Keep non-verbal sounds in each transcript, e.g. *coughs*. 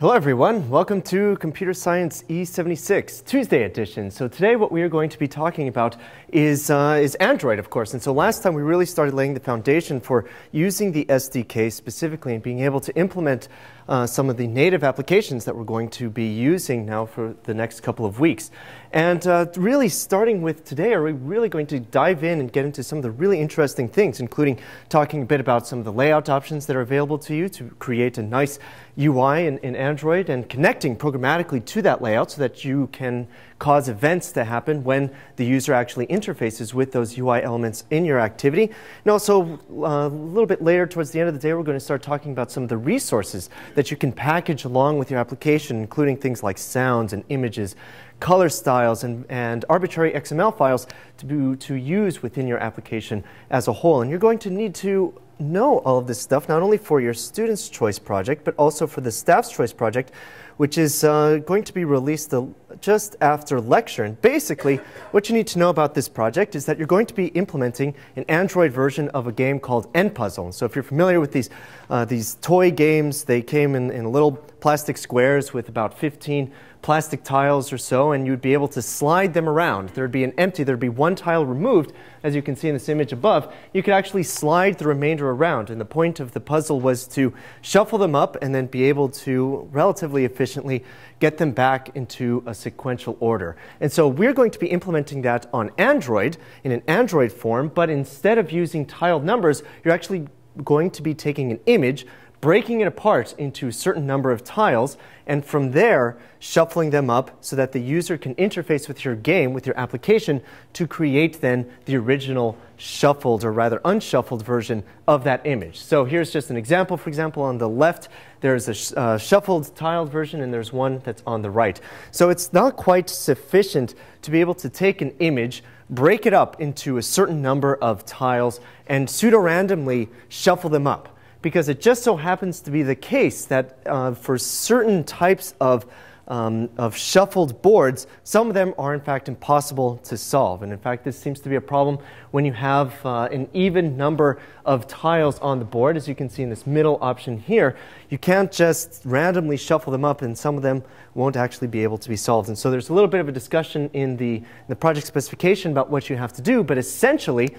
Hello everyone, welcome to Computer Science E76, Tuesday edition. So today what we are going to be talking about is, uh, is Android, of course. And so last time we really started laying the foundation for using the SDK specifically and being able to implement uh, some of the native applications that we're going to be using now for the next couple of weeks. And uh, really, starting with today, are we really going to dive in and get into some of the really interesting things, including talking a bit about some of the layout options that are available to you to create a nice UI in, in Android and connecting programmatically to that layout so that you can cause events to happen when the user actually interfaces with those UI elements in your activity. And also, uh, a little bit later, towards the end of the day, we're going to start talking about some of the resources that you can package along with your application, including things like sounds and images, color styles, and, and arbitrary XML files to, be, to use within your application as a whole. And you're going to need to know all of this stuff, not only for your Student's Choice project, but also for the Staff's Choice project, which is uh, going to be released just after lecture. And basically, what you need to know about this project is that you're going to be implementing an Android version of a game called N-Puzzle. So if you're familiar with these, uh, these toy games, they came in, in little plastic squares with about 15 plastic tiles or so, and you'd be able to slide them around. There'd be an empty, there'd be one tile removed, as you can see in this image above. You could actually slide the remainder around, and the point of the puzzle was to shuffle them up and then be able to relatively efficiently get them back into a sequential order. And so we're going to be implementing that on Android in an Android form, but instead of using tiled numbers, you're actually going to be taking an image, breaking it apart into a certain number of tiles, and from there, shuffling them up so that the user can interface with your game, with your application, to create then the original shuffled or rather unshuffled version of that image. So here's just an example. For example, on the left, there's a sh uh, shuffled tiled version and there's one that's on the right. So it's not quite sufficient to be able to take an image, break it up into a certain number of tiles, and pseudo-randomly shuffle them up because it just so happens to be the case that uh, for certain types of, um, of shuffled boards, some of them are in fact impossible to solve. And in fact, this seems to be a problem when you have uh, an even number of tiles on the board. As you can see in this middle option here, you can't just randomly shuffle them up and some of them won't actually be able to be solved. And so there's a little bit of a discussion in the, in the project specification about what you have to do, but essentially,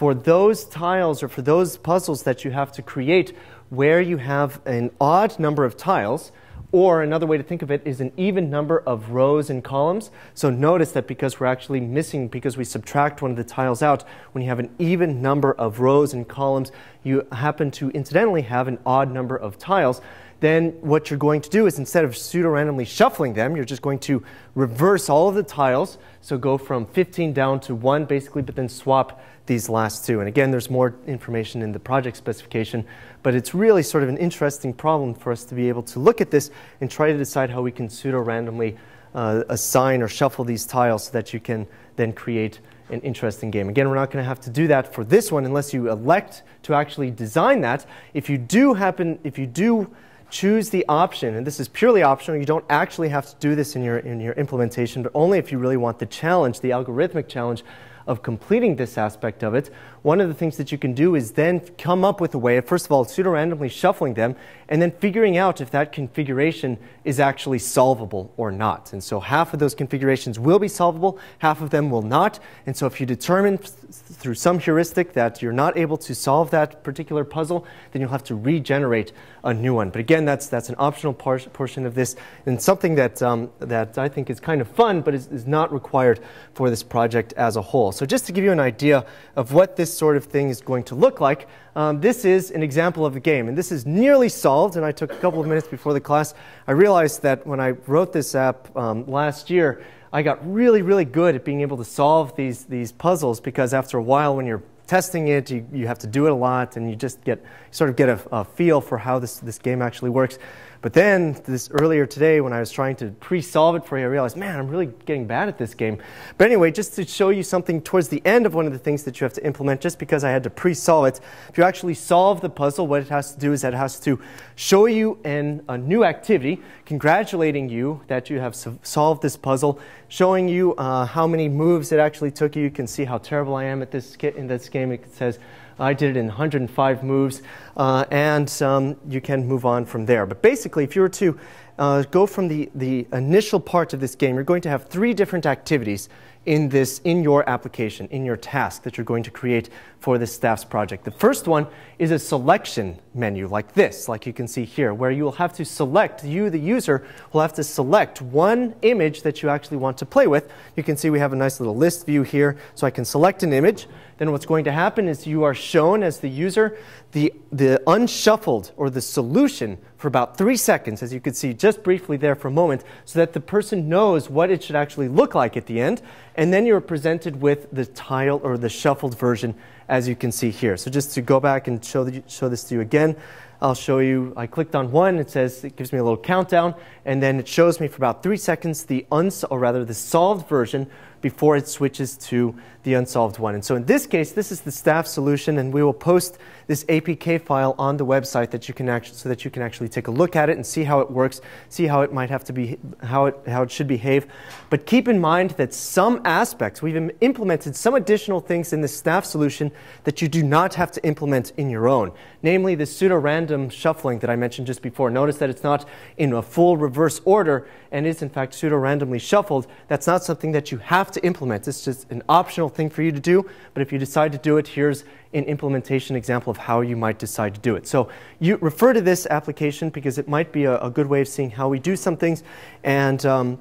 for those tiles or for those puzzles that you have to create where you have an odd number of tiles, or another way to think of it is an even number of rows and columns. So notice that because we're actually missing, because we subtract one of the tiles out, when you have an even number of rows and columns, you happen to incidentally have an odd number of tiles then what you're going to do is instead of pseudo-randomly shuffling them, you're just going to reverse all of the tiles. So go from 15 down to 1 basically, but then swap these last two. And again, there's more information in the project specification, but it's really sort of an interesting problem for us to be able to look at this and try to decide how we can pseudo-randomly uh, assign or shuffle these tiles so that you can then create an interesting game. Again, we're not going to have to do that for this one unless you elect to actually design that. If you do happen, if you do choose the option, and this is purely optional, you don't actually have to do this in your, in your implementation, but only if you really want the challenge, the algorithmic challenge of completing this aspect of it, one of the things that you can do is then come up with a way of, first of all, pseudo-randomly shuffling them, and then figuring out if that configuration is actually solvable or not. And so half of those configurations will be solvable, half of them will not. And so if you determine through some heuristic that you're not able to solve that particular puzzle, then you'll have to regenerate a new one. But again, that's, that's an optional portion of this, and something that, um, that I think is kind of fun, but is, is not required for this project as a whole. So just to give you an idea of what this sort of thing is going to look like, um, this is an example of a game. And this is nearly solved, and I took a couple of minutes before the class. I realized that when I wrote this app um, last year, I got really, really good at being able to solve these, these puzzles because after a while, when you're testing it, you, you have to do it a lot, and you just get sort of get a, a feel for how this, this game actually works. But then, this earlier today, when I was trying to pre-solve it for you, I realized, man, I'm really getting bad at this game. But anyway, just to show you something towards the end of one of the things that you have to implement, just because I had to pre-solve it, if you actually solve the puzzle, what it has to do is that it has to show you in a new activity, congratulating you that you have solved this puzzle, showing you uh, how many moves it actually took you. You can see how terrible I am at this in this game. It says I did it in 105 moves, uh, and um, you can move on from there. But basically, if you were to uh, go from the, the initial part of this game, you're going to have three different activities in this in your application, in your task that you're going to create for this staff's project. The first one is a selection menu like this, like you can see here, where you will have to select, you the user will have to select one image that you actually want to play with. You can see we have a nice little list view here, so I can select an image. Then what's going to happen is you are shown as the user the, the unshuffled or the solution for about three seconds, as you could see just briefly there for a moment, so that the person knows what it should actually look like at the end. And then you're presented with the tile or the shuffled version, as you can see here. So just to go back and show, the, show this to you again, I'll show you, I clicked on one, it says, it gives me a little countdown, and then it shows me for about three seconds the uns, or rather the solved version before it switches to the unsolved one. And so in this case, this is the staff solution, and we will post this APK file on the website that you can actually, so that you can actually take a look at it and see how it works, see how it might have to be, how it, how it should behave. But keep in mind that some aspects, we've implemented some additional things in the staff solution that you do not have to implement in your own, namely the pseudo-random shuffling that I mentioned just before. Notice that it's not in a full reverse order and is in fact pseudo-randomly shuffled. That's not something that you have to implement. It's just an optional thing for you to do. But if you decide to do it, here's an implementation example of how you might decide to do it. So you refer to this application because it might be a, a good way of seeing how we do some things. And um,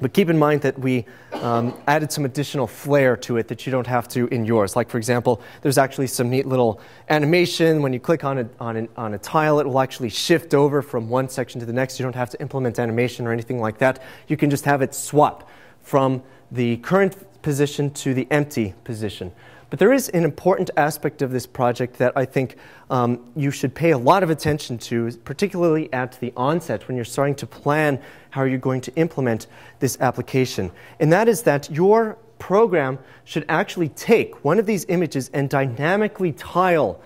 but keep in mind that we um, added some additional flair to it that you don't have to in yours. Like, for example, there's actually some neat little animation. When you click on a, on, an, on a tile, it will actually shift over from one section to the next. You don't have to implement animation or anything like that. You can just have it swap from the current position to the empty position. But there is an important aspect of this project that I think um, you should pay a lot of attention to, particularly at the onset when you're starting to plan how you're going to implement this application. And that is that your program should actually take one of these images and dynamically tile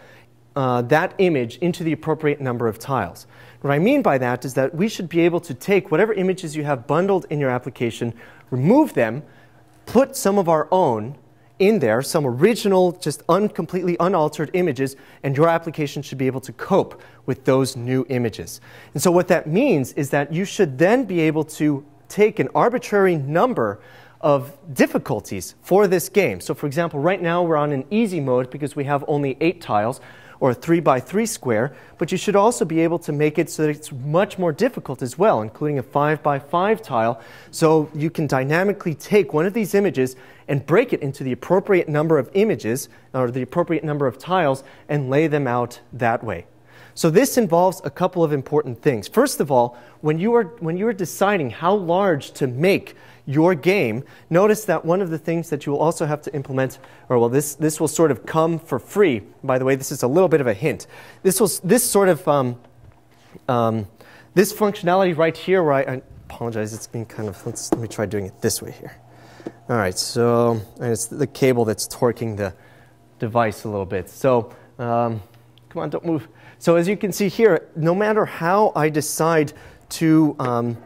uh, that image into the appropriate number of tiles. What I mean by that is that we should be able to take whatever images you have bundled in your application, remove them, put some of our own in there, some original, just un completely unaltered images, and your application should be able to cope with those new images. And so what that means is that you should then be able to take an arbitrary number of difficulties for this game. So for example, right now we're on an easy mode because we have only eight tiles or a 3 by 3 square, but you should also be able to make it so that it's much more difficult as well, including a 5 by 5 tile. So you can dynamically take one of these images and break it into the appropriate number of images or the appropriate number of tiles and lay them out that way. So this involves a couple of important things. First of all, when you are, when you are deciding how large to make your game, notice that one of the things that you will also have to implement, or well, this, this will sort of come for free. By the way, this is a little bit of a hint. This, will, this sort of, um, um, this functionality right here, where I, I apologize, it's being kind of, let's, let me try doing it this way here. All right, so it's the cable that's torquing the device a little bit. So um, come on, don't move. So as you can see here, no matter how I decide to, um,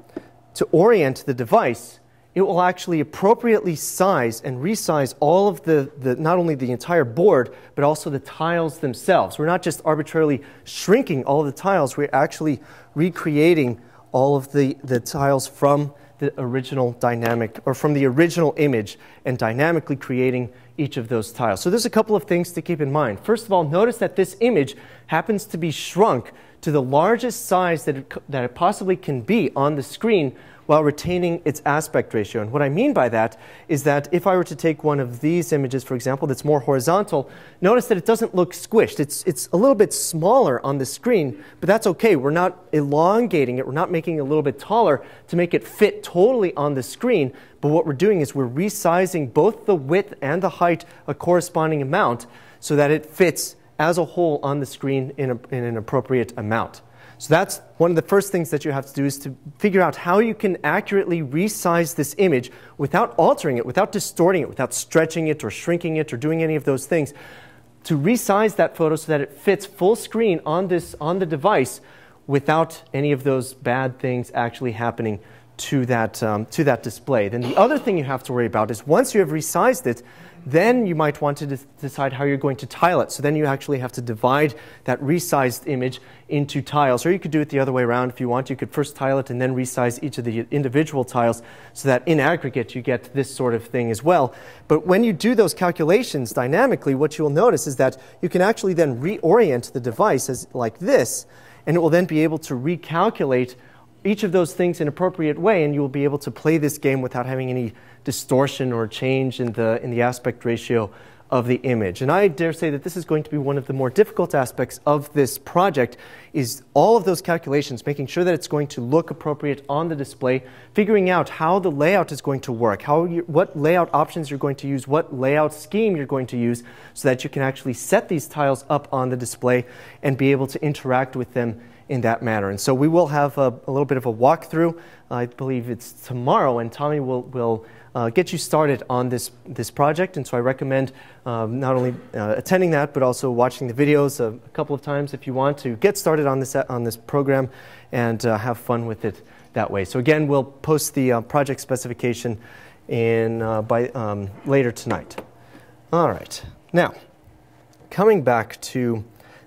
to orient the device, it will actually appropriately size and resize all of the, the, not only the entire board, but also the tiles themselves. We're not just arbitrarily shrinking all of the tiles, we're actually recreating all of the, the tiles from the original dynamic, or from the original image, and dynamically creating each of those tiles. So there's a couple of things to keep in mind. First of all, notice that this image happens to be shrunk to the largest size that it, that it possibly can be on the screen while retaining its aspect ratio. And what I mean by that is that if I were to take one of these images, for example, that's more horizontal, notice that it doesn't look squished. It's, it's a little bit smaller on the screen, but that's okay. We're not elongating it. We're not making it a little bit taller to make it fit totally on the screen. But what we're doing is we're resizing both the width and the height a corresponding amount so that it fits as a whole on the screen in, a, in an appropriate amount. So that's one of the first things that you have to do is to figure out how you can accurately resize this image without altering it, without distorting it, without stretching it or shrinking it or doing any of those things. To resize that photo so that it fits full screen on, this, on the device without any of those bad things actually happening to that, um, to that display. Then the other thing you have to worry about is once you have resized it, then you might want to de decide how you're going to tile it. So then you actually have to divide that resized image into tiles. Or you could do it the other way around if you want. You could first tile it and then resize each of the individual tiles so that in aggregate you get this sort of thing as well. But when you do those calculations dynamically, what you'll notice is that you can actually then reorient the device as like this, and it will then be able to recalculate each of those things in an appropriate way, and you will be able to play this game without having any distortion or change in the, in the aspect ratio of the image. And I dare say that this is going to be one of the more difficult aspects of this project is all of those calculations, making sure that it's going to look appropriate on the display, figuring out how the layout is going to work, how you, what layout options you're going to use, what layout scheme you're going to use so that you can actually set these tiles up on the display and be able to interact with them in that manner. And so we will have a, a little bit of a walkthrough. I believe it's tomorrow, and Tommy will, will uh, get you started on this, this project. And so I recommend um, not only uh, attending that, but also watching the videos a, a, couple of times if you want to get started on this, on this program and uh, have fun with it that way. So again, we'll post the uh, project specification in, uh, by, um, later tonight. All right. Now, coming back to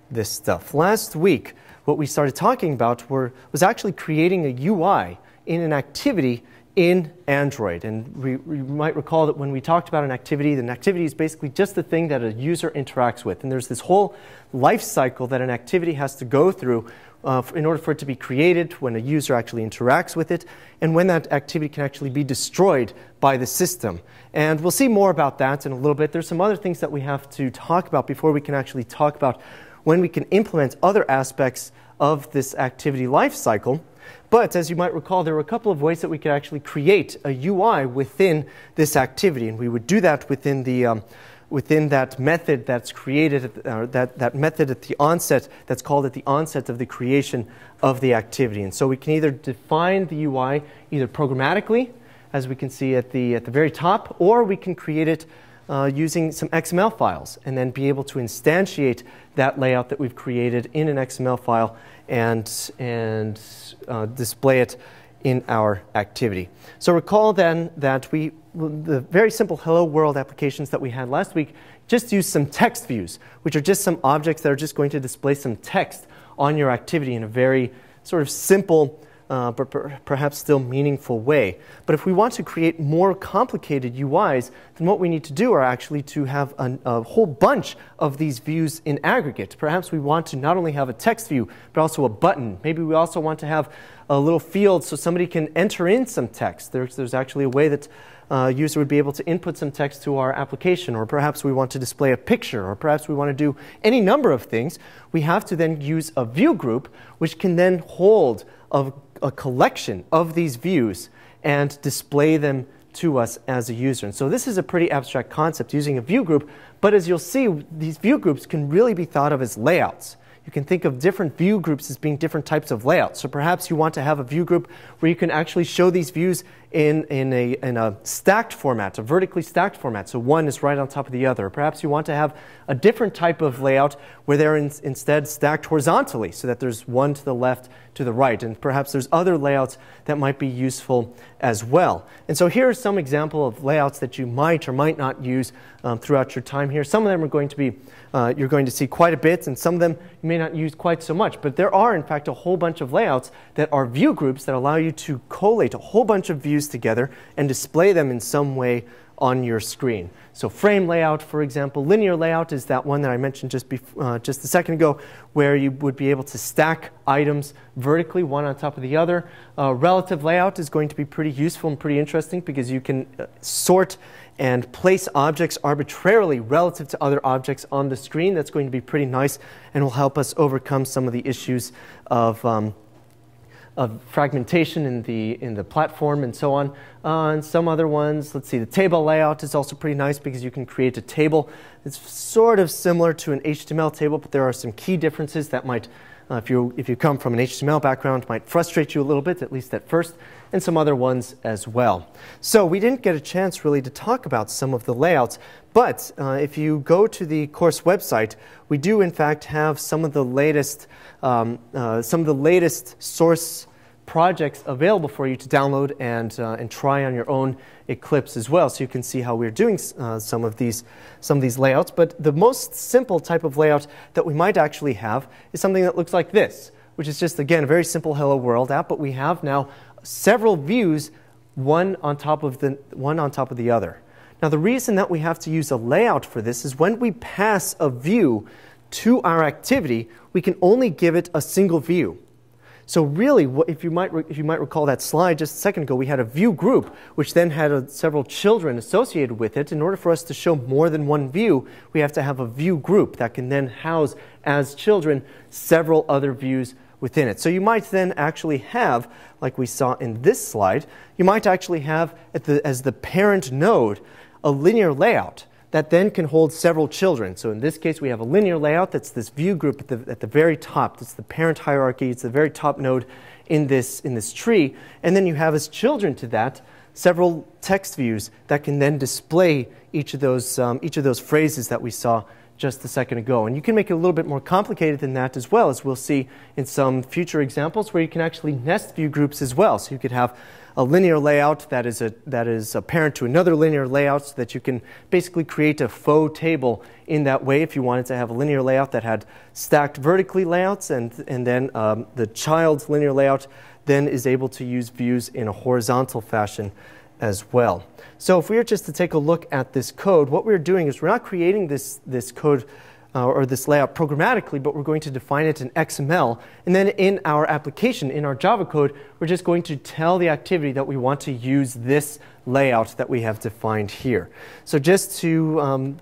this stuff. Last week, what we started talking about were, was actually creating a UI in an activity in Android. And we, we, might recall that when we talked about an activity, an activity is basically just the thing that a user interacts with. And there's this whole life cycle that an activity has to go through uh, in order for it to be created, when a user actually interacts with it, and when that activity can actually be destroyed by the system. And we'll see more about that in a little bit. There's some other things that we have to talk about before we can actually talk about when we can implement other aspects of this activity life cycle. But as you might recall, there were a couple of ways that we could actually create a UI within this activity, and we would do that within the um, within that method that's created, uh, that, that method at the onset, that's called at the onset of the creation of the activity. And so we can either define the UI either programmatically, as we can see at the, at the very top, or we can create it uh, using some XML files and then be able to instantiate that layout that we've created in an XML file and, and uh, display it in our activity. So recall then that we, the very simple hello world applications that we had last week just use some text views, which are just some objects that are just going to display some text on your activity in a very sort of simple uh, but per perhaps still meaningful way. But if we want to create more complicated UIs, then what we need to do are actually to have a, a whole bunch of these views in aggregate. Perhaps we want to not only have a text view, but also a button. Maybe we also want to have a little field so somebody can enter in some text. There's, there's actually a way that uh, user would be able to input some text to our application, or perhaps we want to display a picture, or perhaps we want to do any number of things. We have to then use a view group, which can then hold a a collection of these views and display them to us as a user. And so this is a pretty abstract concept using a view group, but as you'll see, these view groups can really be thought of as layouts. You can think of different view groups as being different types of layouts. So perhaps you want to have a view group where you can actually show these views in, in, a, in a stacked format, a vertically stacked format. So one is right on top of the other. Perhaps you want to have a different type of layout where they're in, instead stacked horizontally so that there's one to the left, to the right. And perhaps there's other layouts that might be useful as well. And so here are some example of layouts that you might or might not use um, throughout your time here. Some of them are going to be uh, you're going to see quite a bit, and some of them you may not use quite so much. But there are, in fact, a whole bunch of layouts that are view groups that allow you to collate a whole bunch of views together and display them in some way on your screen. So frame layout, for example, linear layout is that one that I mentioned just, uh, just a second ago, where you would be able to stack items vertically, one on top of the other. Uh, relative layout is going to be pretty useful and pretty interesting because you can uh, sort and place objects arbitrarily relative to other objects on the screen. That's going to be pretty nice and will help us overcome some of the issues of, um, of fragmentation in the, in the platform and so on. Uh, and some other ones, let's see, the table layout is also pretty nice because you can create a table. It's sort of similar to an HTML table, but there are some key differences that might uh, if, you, if you come from an HTML background, might frustrate you a little bit, at least at first, and some other ones as well. So we didn't get a chance really to talk about some of the layouts, but uh, if you go to the course website, we do in fact have some of the latest, um, uh, some of the latest source projects available for you to download and, uh, and try on your own Eclipse as well, so you can see how we're doing uh, some, of these, some of these layouts. But the most simple type of layout that we might actually have is something that looks like this, which is just, again, a very simple Hello World app, but we have now several views, one on top of the, one on top of the other. Now, the reason that we have to use a layout for this is when we pass a view to our activity, we can only give it a single view. So really, if you might, if you might recall that slide just a second ago, we had a view group, which then had a, several children associated with it. In order for us to show more than one view, we have to have a view group that can then house, as children, several other views within it. So you might then actually have, like we saw in this slide, you might actually have, the, as the parent node, a linear layout that then can hold several children. So in this case, we have a linear layout that's this view group at the, at the very top. That's the parent hierarchy. It's the very top node in this, in this tree. And then you have as children to that several text views that can then display each of those, um, each of those phrases that we saw just a second ago. And you can make it a little bit more complicated than that as well, as we'll see in some future examples where you can actually nest view groups as well. So you could have a linear layout that is, a, that is apparent to another linear layout so that you can basically create a faux table in that way if you wanted to have a linear layout that had stacked vertically layouts and, and then um, the child's linear layout then is able to use views in a horizontal fashion as well. So if we were just to take a look at this code, what we're doing is we're not creating this, this code uh, or this layout programmatically, but we're going to define it in XML. And then in our application, in our Java code, we're just going to tell the activity that we want to use this layout that we have defined here. So just to um,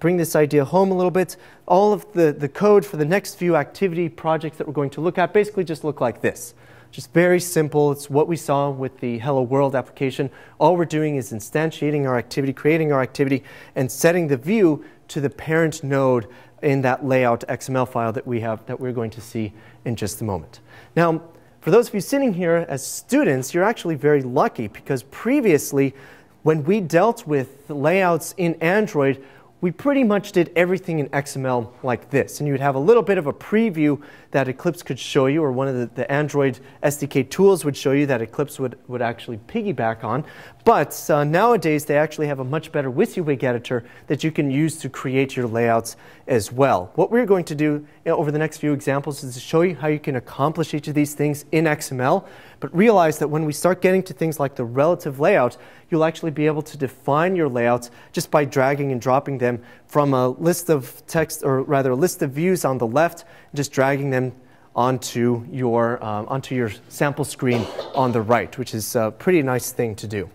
bring this idea home a little bit, all of the, the code for the next few activity projects that we're going to look at basically just look like this. Just very simple. It's what we saw with the Hello World application. All we're doing is instantiating our activity, creating our activity, and setting the view to the parent node in that layout XML file that we have that we're going to see in just a moment. Now, for those of you sitting here as students, you're actually very lucky because previously, when we dealt with layouts in Android, we pretty much did everything in XML like this. And you would have a little bit of a preview that Eclipse could show you, or one of the, the Android SDK tools would show you that Eclipse would, would actually piggyback on. But uh, nowadays, they actually have a much better WYSIWYG editor that you can use to create your layouts as well. What we're going to do know, over the next few examples is to show you how you can accomplish each of these things in XML, but realize that when we start getting to things like the relative layout, you'll actually be able to define your layouts just by dragging and dropping them from a list of text, or rather a list of views on the left, just dragging them onto your, um, onto your sample screen on the right, which is a pretty nice thing to do.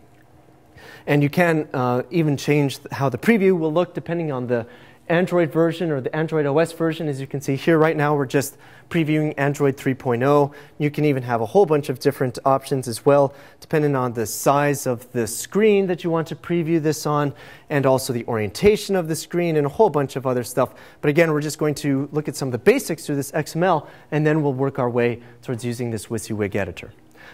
And you can uh, even change how the preview will look depending on the Android version or the Android OS version. As you can see here right now, we're just previewing Android 3.0. You can even have a whole bunch of different options as well, depending on the size of the screen that you want to preview this on, and also the orientation of the screen, and a whole bunch of other stuff. But again, we're just going to look at some of the basics through this XML, and then we'll work our way towards using this WYSIWYG editor.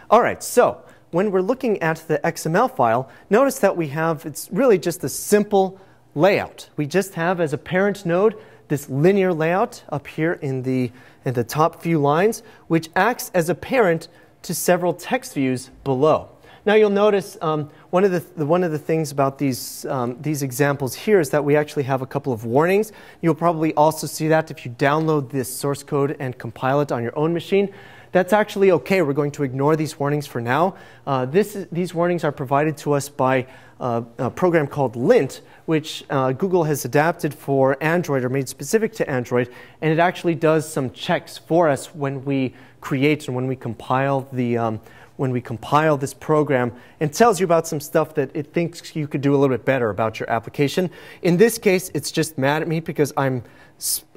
All right, so when we're looking at the XML file, notice that we have, it's really just a simple layout. We just have as a parent node this linear layout up here in the, in the top few lines, which acts as a parent to several text views below. Now you'll notice um, one, of the, the, one of the things about these, um, these examples here is that we actually have a couple of warnings. You'll probably also see that if you download this source code and compile it on your own machine. That's actually okay. We're going to ignore these warnings for now. Uh, this, these warnings are provided to us by uh, a program called Lint, which uh, Google has adapted for Android or made specific to Android, and it actually does some checks for us when we create and when we compile the um, when we compile this program and tells you about some stuff that it thinks you could do a little bit better about your application. In this case, it's just mad at me because I'm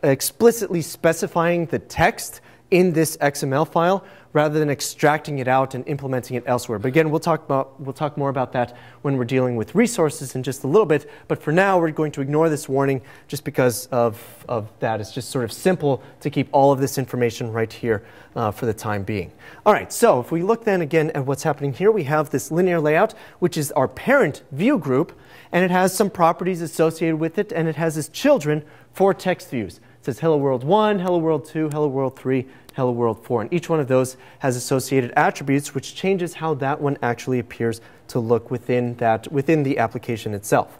explicitly specifying the text in this XML file rather than extracting it out and implementing it elsewhere. But again, we'll talk, about, we'll talk more about that when we're dealing with resources in just a little bit. But for now, we're going to ignore this warning just because of, of that. It's just sort of simple to keep all of this information right here uh, for the time being. All right, so if we look then again at what's happening here, we have this linear layout, which is our parent view group, and it has some properties associated with it, and it has its children, four text views. It says Hello World 1, Hello World 2, Hello World 3, Hello World 4. And each one of those has associated attributes, which changes how that one actually appears to look within, that, within the application itself.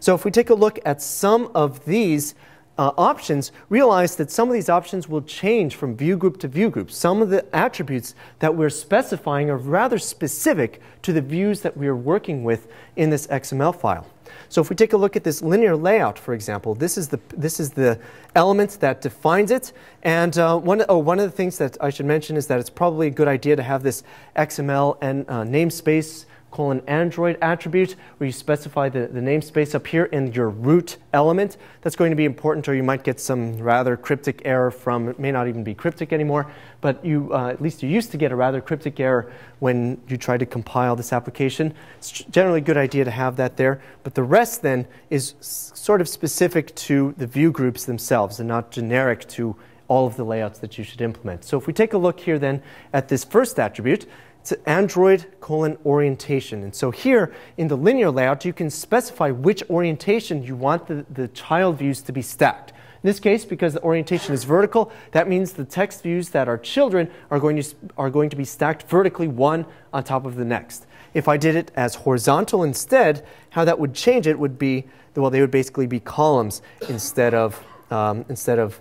So if we take a look at some of these uh, options, realize that some of these options will change from view group to view group. Some of the attributes that we're specifying are rather specific to the views that we are working with in this XML file. So if we take a look at this linear layout, for example, this is the, this is the element that defines it. And uh, one, oh, one of the things that I should mention is that it's probably a good idea to have this XML and uh, namespace colon Android attribute where you specify the, the namespace up here in your root element. That's going to be important or you might get some rather cryptic error from, it may not even be cryptic anymore, but you, uh, at least you used to get a rather cryptic error when you try to compile this application. It's generally a good idea to have that there, but the rest then is sort of specific to the view groups themselves and not generic to all of the layouts that you should implement. So if we take a look here then at this first attribute, it's Android colon orientation. And so here in the linear layout, you can specify which orientation you want the, the child views to be stacked. In this case, because the orientation is vertical, that means the text views that are children are going to, are going to be stacked vertically one on top of the next. If I did it as horizontal instead, how that would change it would be, well, they would basically be columns instead of, um, instead of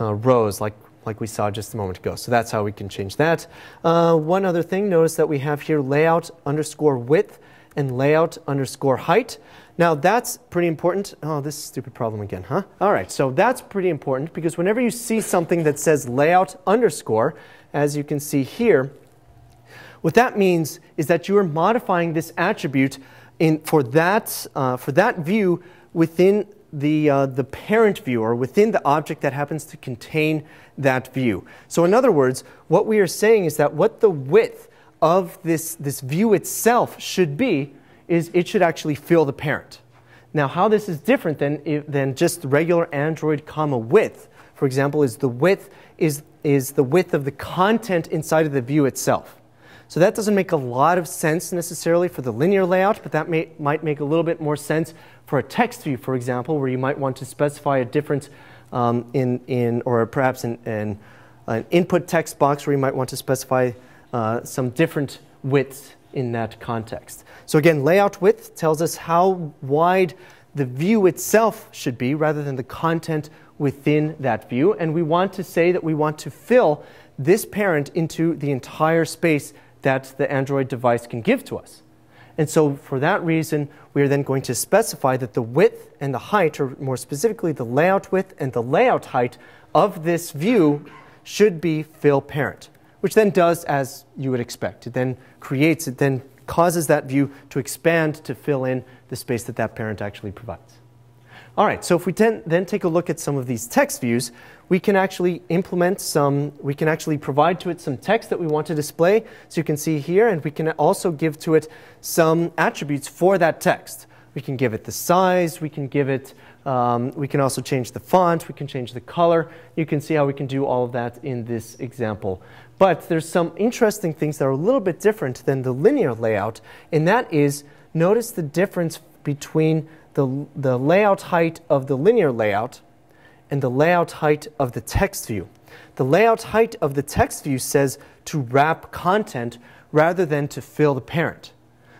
uh, rows like like we saw just a moment ago. So that's how we can change that. Uh, one other thing, notice that we have here layout underscore width and layout underscore height. Now that's pretty important. Oh, this stupid problem again, huh? All right, so that's pretty important because whenever you see something that says layout underscore, as you can see here, what that means is that you are modifying this attribute in, for, that, uh, for that view within the, uh, the parent view or within the object that happens to contain that view. So in other words, what we are saying is that what the width of this, this view itself should be is it should actually fill the parent. Now how this is different than, than just regular Android colon width, for example, is the width is, is the width of the content inside of the view itself. So that doesn't make a lot of sense necessarily for the linear layout, but that may, might make a little bit more sense for a text view, for example, where you might want to specify a difference um, in, in, or perhaps in, in, an input text box where you might want to specify uh, some different widths in that context. So again, layout width tells us how wide the view itself should be rather than the content within that view. And we want to say that we want to fill this parent into the entire space that the Android device can give to us. And so for that reason, we are then going to specify that the width and the height, or more specifically the layout width and the layout height of this view should be fill parent, which then does as you would expect. It then creates, it then causes that view to expand to fill in the space that that parent actually provides. All right, so if we then take a look at some of these text views, we can actually implement some, we can actually provide to it some text that we want to display. So you can see here, and we can also give to it some attributes for that text. We can give it the size, we can give it, um, we can also change the font, we can change the color. You can see how we can do all of that in this example. But there's some interesting things that are a little bit different than the linear layout, and that is, notice the difference between the, the layout height of the linear layout and the layout height of the text view. The layout height of the text view says to wrap content rather than to fill the parent.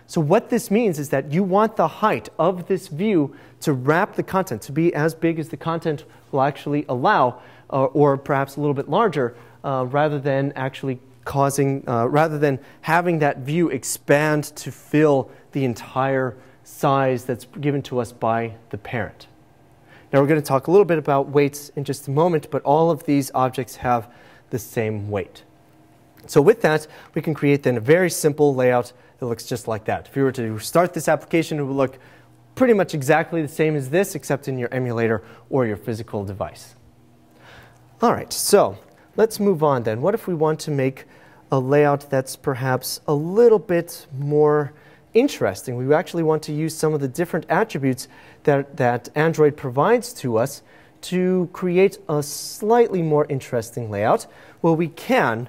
So what this means is that you want the height of this view to wrap the content, to be as big as the content will actually allow, uh, or perhaps a little bit larger, uh, rather than actually causing, uh, rather than having that view expand to fill the entire size that's given to us by the parent. Now we're going to talk a little bit about weights in just a moment, but all of these objects have the same weight. So with that, we can create then a very simple layout that looks just like that. If you were to start this application, it would look pretty much exactly the same as this, except in your emulator or your physical device. All right, so let's move on then. What if we want to make a layout that's perhaps a little bit more interesting. We actually want to use some of the different attributes that, that Android provides to us to create a slightly more interesting layout. Well, we can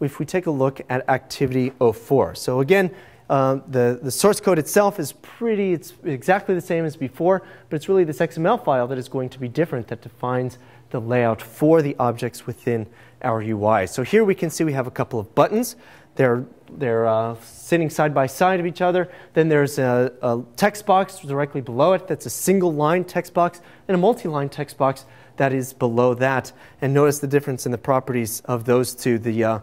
if we take a look at activity 04. So again, uh, the, the source code itself is pretty, it's exactly the same as before, but it's really this XML file that is going to be different that defines the layout for the objects within our UI. So here we can see we have a couple of buttons. They're, they're uh, sitting side by side of each other. Then there's a, a, text box directly below it that's a single line text box and a multi-line text box that is below that. And notice the difference in the properties of those two. The, uh,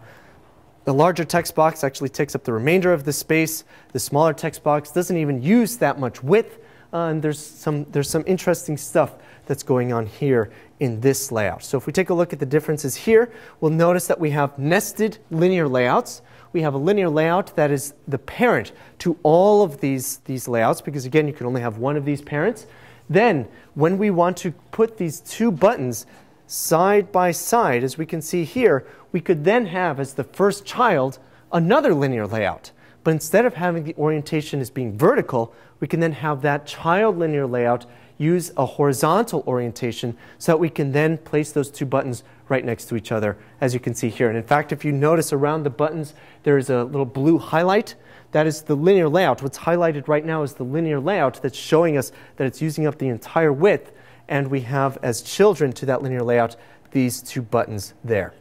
the larger text box actually takes up the remainder of the space. The smaller text box doesn't even use that much width. Uh, and there's some, there's some interesting stuff that's going on here in this layout. So if we take a look at the differences here, we'll notice that we have nested linear layouts we have a linear layout that is the parent to all of these, these layouts, because again, you can only have one of these parents. Then, when we want to put these two buttons side by side, as we can see here, we could then have as the first child another linear layout. But instead of having the orientation as being vertical, we can then have that child linear layout use a horizontal orientation so that we can then place those two buttons right next to each other, as you can see here. And in fact, if you notice around the buttons, there is a little blue highlight. That is the linear layout. What's highlighted right now is the linear layout that's showing us that it's using up the entire width. And we have, as children to that linear layout, these two buttons there.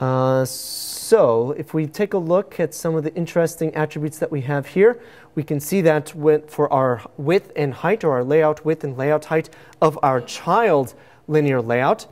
Uh, so if we take a look at some of the interesting attributes that we have here, we can see that for our width and height, or our layout width and layout height of our child linear layout,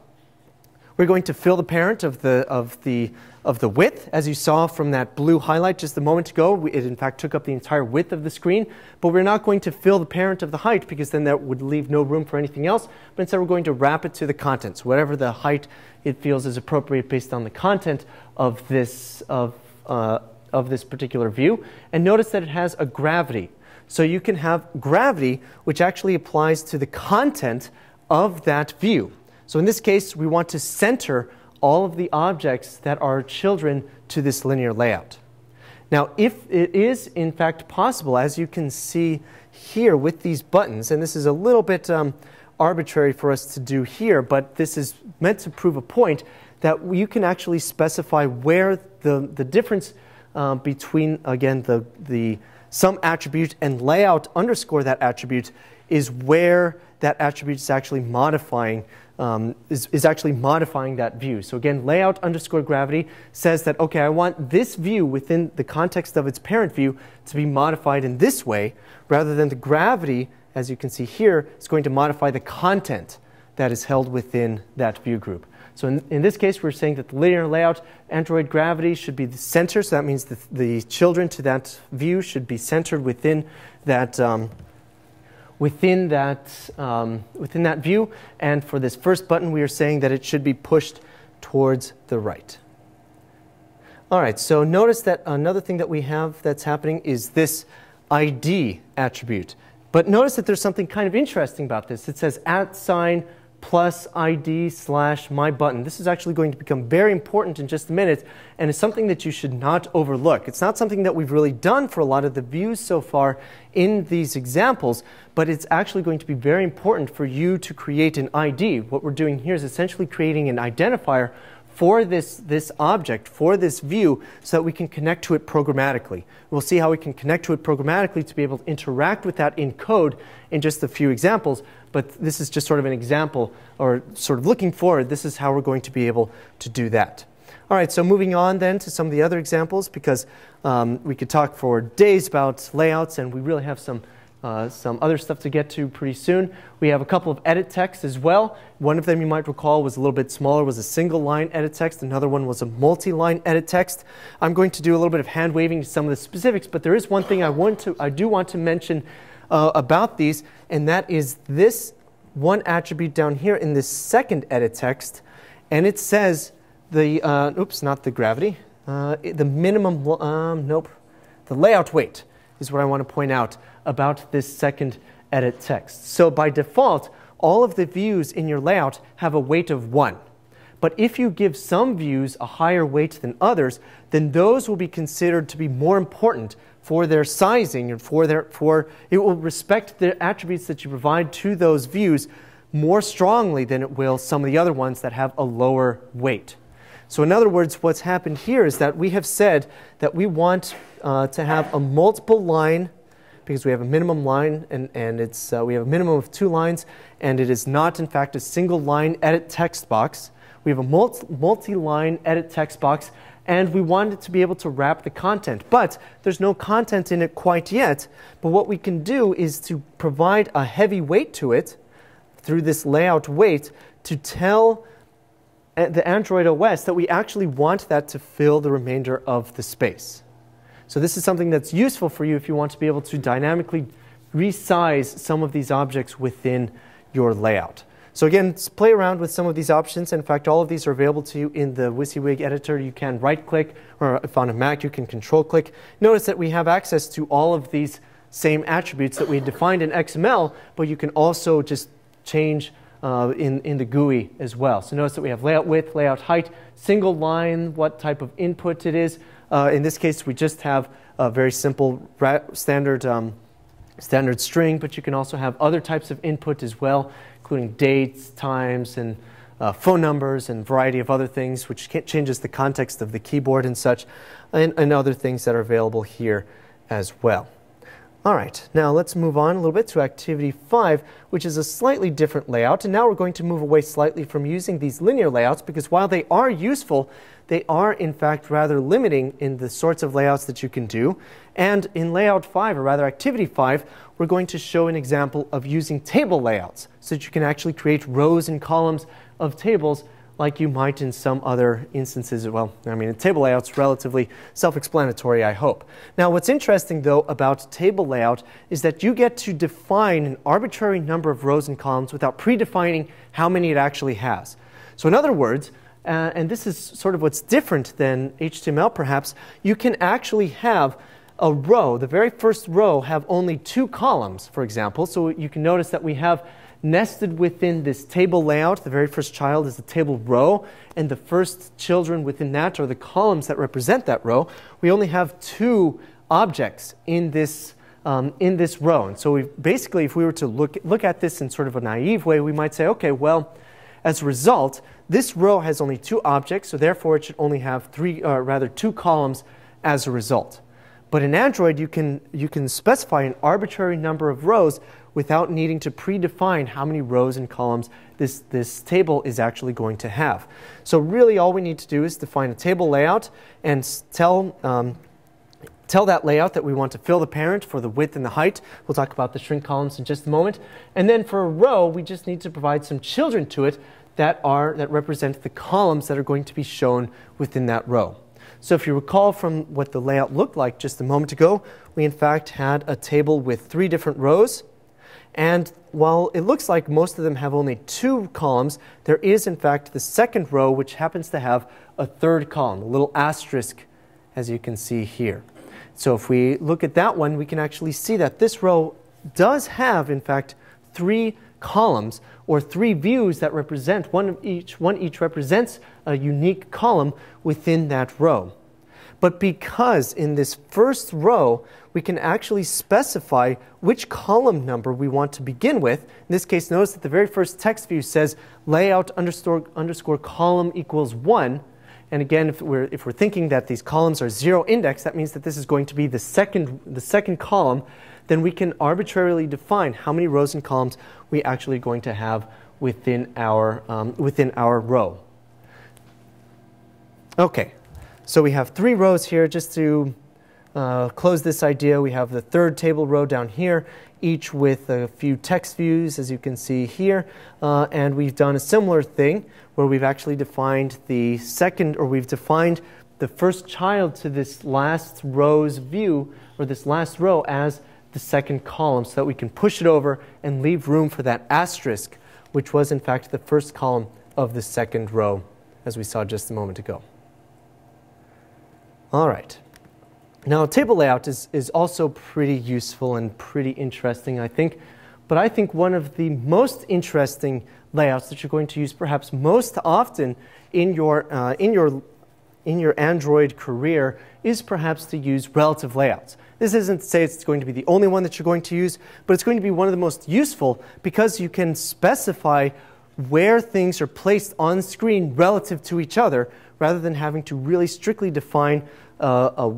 we're going to fill the parent of the, of the, of the width, as you saw from that blue highlight just a moment ago. It, in fact, took up the entire width of the screen. But we're not going to fill the parent of the height because then that would leave no room for anything else. But instead, we're going to wrap it to the contents, whatever the height it feels is appropriate based on the content of this, of, uh, of this particular view. And notice that it has a gravity. So you can have gravity, which actually applies to the content of that view. So in this case, we want to center all of the objects that are children to this linear layout. Now, if it is in fact possible, as you can see here with these buttons, and this is a little bit um, arbitrary for us to do here, but this is meant to prove a point that you can actually specify where the, the difference uh, between, again, the, the some attribute and layout underscore that attribute is where that attribute is actually modifying um, is, is actually modifying that view. So again, layout underscore gravity says that, okay, I want this view within the context of its parent view to be modified in this way, rather than the gravity, as you can see here, is going to modify the content that is held within that view group. So in, in this case, we're saying that the linear layout Android gravity should be the center. So that means that the children to that view should be centered within that um, within that, um, within that view. And for this first button, we are saying that it should be pushed towards the right. All right, so notice that another thing that we have that's happening is this ID attribute. But notice that there's something kind of interesting about this. It says at sign plus ID slash my button. This is actually going to become very important in just a minute and it's something that you should not overlook. It's not something that we've really done for a lot of the views so far in these examples, but it's actually going to be very important for you to create an ID. What we're doing here is essentially creating an identifier for this, this object, for this view, so that we can connect to it programmatically. We'll see how we can connect to it programmatically to be able to interact with that in code in just a few examples, but this is just sort of an example, or sort of looking forward, this is how we're going to be able to do that. All right, so moving on then to some of the other examples, because um, we could talk for days about layouts, and we really have some uh, some other stuff to get to pretty soon. We have a couple of edit texts as well. One of them you might recall was a little bit smaller, was a single line edit text. Another one was a multi-line edit text. I'm going to do a little bit of hand waving to some of the specifics, but there is one thing I want to, I do want to mention uh, about these, and that is this one attribute down here in this second edit text, and it says the, uh, oops, not the gravity, uh, the minimum, um, nope, the layout weight is what I want to point out about this second edit text. So by default, all of the views in your layout have a weight of 1. But if you give some views a higher weight than others, then those will be considered to be more important for their sizing and for their for it will respect the attributes that you provide to those views more strongly than it will some of the other ones that have a lower weight. So in other words, what's happened here is that we have said that we want uh, to have a multiple line because we have a minimum line and, and it's, uh, we have a minimum of two lines and it is not in fact a single line edit text box. We have a multi-line edit text box and we wanted to be able to wrap the content. But there's no content in it quite yet. But what we can do is to provide a heavy weight to it through this layout weight to tell the Android OS that we actually want that to fill the remainder of the space. So this is something that's useful for you if you want to be able to dynamically resize some of these objects within your layout. So again, play around with some of these options. In fact, all of these are available to you in the WYSIWYG editor. You can right-click, or if on a Mac, you can control-click. Notice that we have access to all of these same attributes that we defined in XML, but you can also just change uh, in, in the GUI as well. So notice that we have layout width, layout height, single line, what type of input it is. Uh, in this case, we just have a very simple standard, um, standard string, but you can also have other types of input as well including dates, times, and uh, phone numbers and variety of other things, which changes the context of the keyboard and such, and, and other things that are available here as well. All right, now let's move on a little bit to activity five, which is a slightly different layout. And now we're going to move away slightly from using these linear layouts because while they are useful, they are in fact rather limiting in the sorts of layouts that you can do. And in layout five, or rather activity five, we're going to show an example of using table layouts so that you can actually create rows and columns of tables like you might in some other instances. Well, I mean, table layout's relatively self-explanatory, I hope. Now, what's interesting, though, about table layout is that you get to define an arbitrary number of rows and columns without predefining how many it actually has. So in other words, uh, and this is sort of what's different than HTML perhaps, you can actually have a row, the very first row, have only two columns, for example. So you can notice that we have nested within this table layout. The very first child is the table row, and the first children within that are the columns that represent that row. We only have two objects in this, um, in this row. And so basically, if we were to look, look at this in sort of a naive way, we might say, okay, well, as a result, this row has only two objects, so therefore it should only have three, uh, rather two columns as a result. But in Android, you can, you can specify an arbitrary number of rows without needing to predefine how many rows and columns this, this table is actually going to have. So really all we need to do is define a table layout and tell, um, tell that layout that we want to fill the parent for the width and the height. We'll talk about the shrink columns in just a moment. And then for a row, we just need to provide some children to it that, are, that represent the columns that are going to be shown within that row. So if you recall from what the layout looked like just a moment ago, we in fact had a table with three different rows and while it looks like most of them have only two columns, there is in fact the second row which happens to have a third column, a little asterisk as you can see here. So if we look at that one, we can actually see that this row does have in fact three columns or three views that represent one each one each represents a unique column within that row. But because in this first row, we can actually specify which column number we want to begin with. In this case, notice that the very first text view says layout underscore, underscore column equals 1. And again, if we're, if we're thinking that these columns are zero index, that means that this is going to be the second, the second column. Then we can arbitrarily define how many rows and columns we actually going to have within our, um, within our row. Okay, so we have three rows here just to uh, close this idea. We have the third table row down here, each with a few text views, as you can see here. Uh, and we've done a similar thing where we've actually defined the second, or we've defined the first child to this last row's view, or this last row, as the second column so that we can push it over and leave room for that asterisk, which was in fact the first column of the second row, as we saw just a moment ago. All right. Now, table layout is, is also pretty useful and pretty interesting, I think. But I think one of the most interesting layouts that you're going to use perhaps most often in your, uh, in your, in your Android career is perhaps to use relative layouts. This isn't to say it's going to be the only one that you're going to use, but it's going to be one of the most useful because you can specify where things are placed on screen relative to each other rather than having to really strictly define a,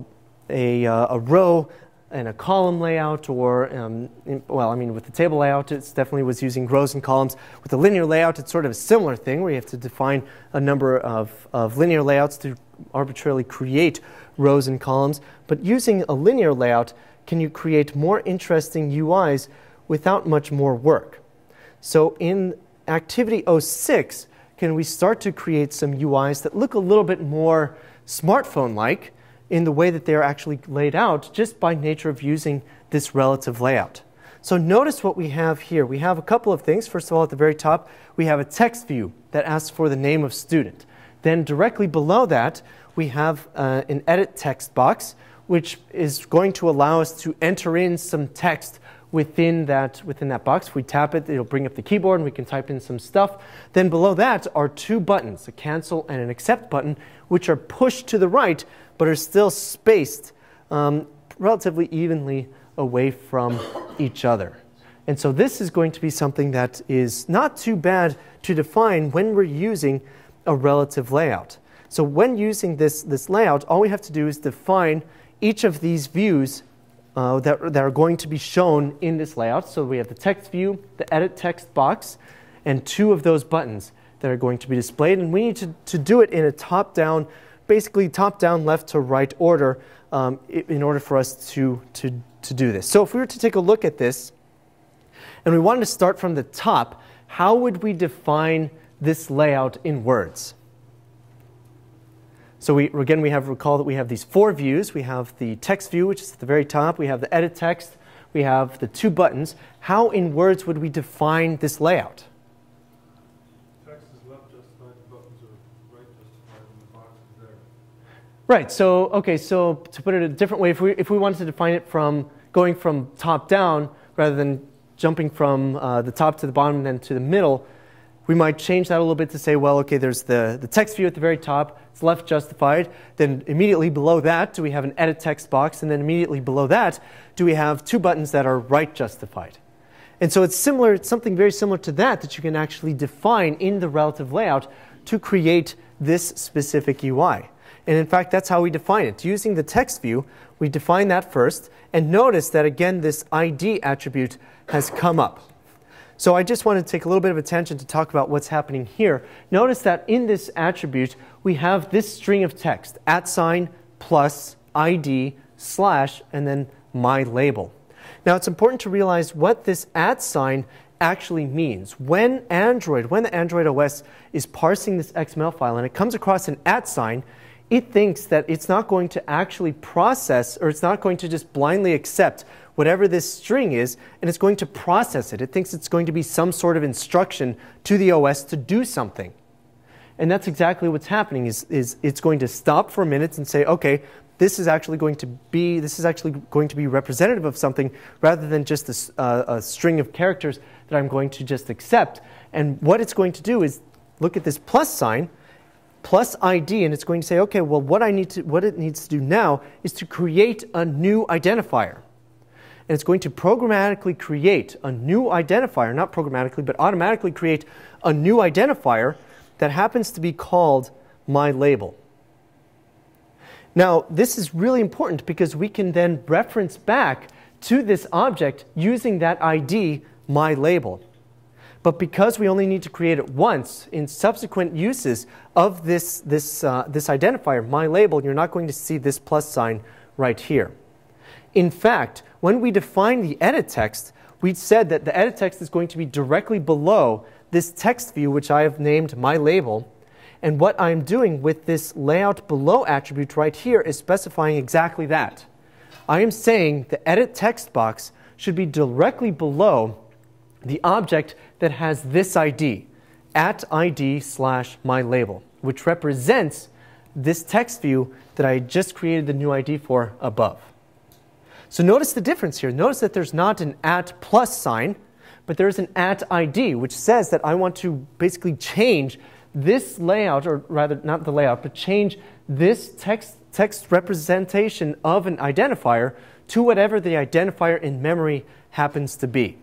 a, a, row and a column layout or, um, in, well, I mean, with the table layout, it definitely was using rows and columns. With the linear layout, it's sort of a similar thing where you have to define a number of, of linear layouts to arbitrarily create rows and columns. But using a linear layout, can you create more interesting UIs without much more work? So in activity 06, can we start to create some UIs that look a little bit more smartphone-like in the way that they're actually laid out just by nature of using this relative layout. So notice what we have here. We have a couple of things. First of all, at the very top, we have a text view that asks for the name of student. Then directly below that, we have uh, an edit text box, which is going to allow us to enter in some text within that, within that box. If we tap it, it'll bring up the keyboard and we can type in some stuff. Then below that are two buttons, a cancel and an accept button, which are pushed to the right but are still spaced um, relatively evenly away from each other. And so this is going to be something that is not too bad to define when we're using a relative layout. So when using this, this layout, all we have to do is define each of these views uh, that, that are going to be shown in this layout. So we have the text view, the edit text box, and two of those buttons that are going to be displayed. And we need to, to do it in a top-down basically top down, left to right order um, in order for us to, to, to do this. So if we were to take a look at this and we wanted to start from the top, how would we define this layout in words? So we, again, we have recall that we have these four views. We have the text view, which is at the very top. We have the edit text. We have the two buttons. How in words would we define this layout? Right. So, okay, so to put it a different way, if we, if we wanted to define it from going from top down rather than jumping from uh, the top to the bottom and then to the middle, we might change that a little bit to say, well, okay, there's the, the text view at the very top, it's left justified. Then immediately below that, do we have an edit text box? And then immediately below that, do we have two buttons that are right justified? And so it's similar, it's something very similar to that that you can actually define in the relative layout to create this specific UI. And in fact, that's how we define it. Using the text view, we define that first. And notice that again, this ID attribute has come up. So I just want to take a little bit of attention to talk about what's happening here. Notice that in this attribute, we have this string of text, at sign plus ID slash and then my label. Now it's important to realize what this at sign actually means. When Android, when the Android OS is parsing this XML file and it comes across an at sign, it thinks that it's not going to actually process or it's not going to just blindly accept whatever this string is and it's going to process it. It thinks it's going to be some sort of instruction to the OS to do something. And that's exactly what's happening is, is it's going to stop for a minute and say, okay, this is actually going to be this is actually going to be representative of something rather than just a, uh, a string of characters that I'm going to just accept. And what it's going to do is look at this plus sign plus ID, and it's going to say, okay, well, what I need to, what it needs to do now is to create a new identifier. And it's going to programmatically create a new identifier, not programmatically, but automatically create a new identifier that happens to be called my label. Now, this is really important because we can then reference back to this object using that ID, my label. But because we only need to create it once, in subsequent uses of this, this, uh, this identifier, my label, you're not going to see this plus sign right here. In fact, when we define the edit text, we said that the edit text is going to be directly below this text view, which I have named my label. And what I'm doing with this layout below attribute right here is specifying exactly that. I am saying the edit text box should be directly below the object that has this ID, at ID slash my label, which represents this text view that I just created the new ID for above. So notice the difference here. Notice that there's not an at plus sign, but there's an at ID, which says that I want to basically change this layout, or rather, not the layout, but change this text, text representation of an identifier to whatever the identifier in memory happens to be.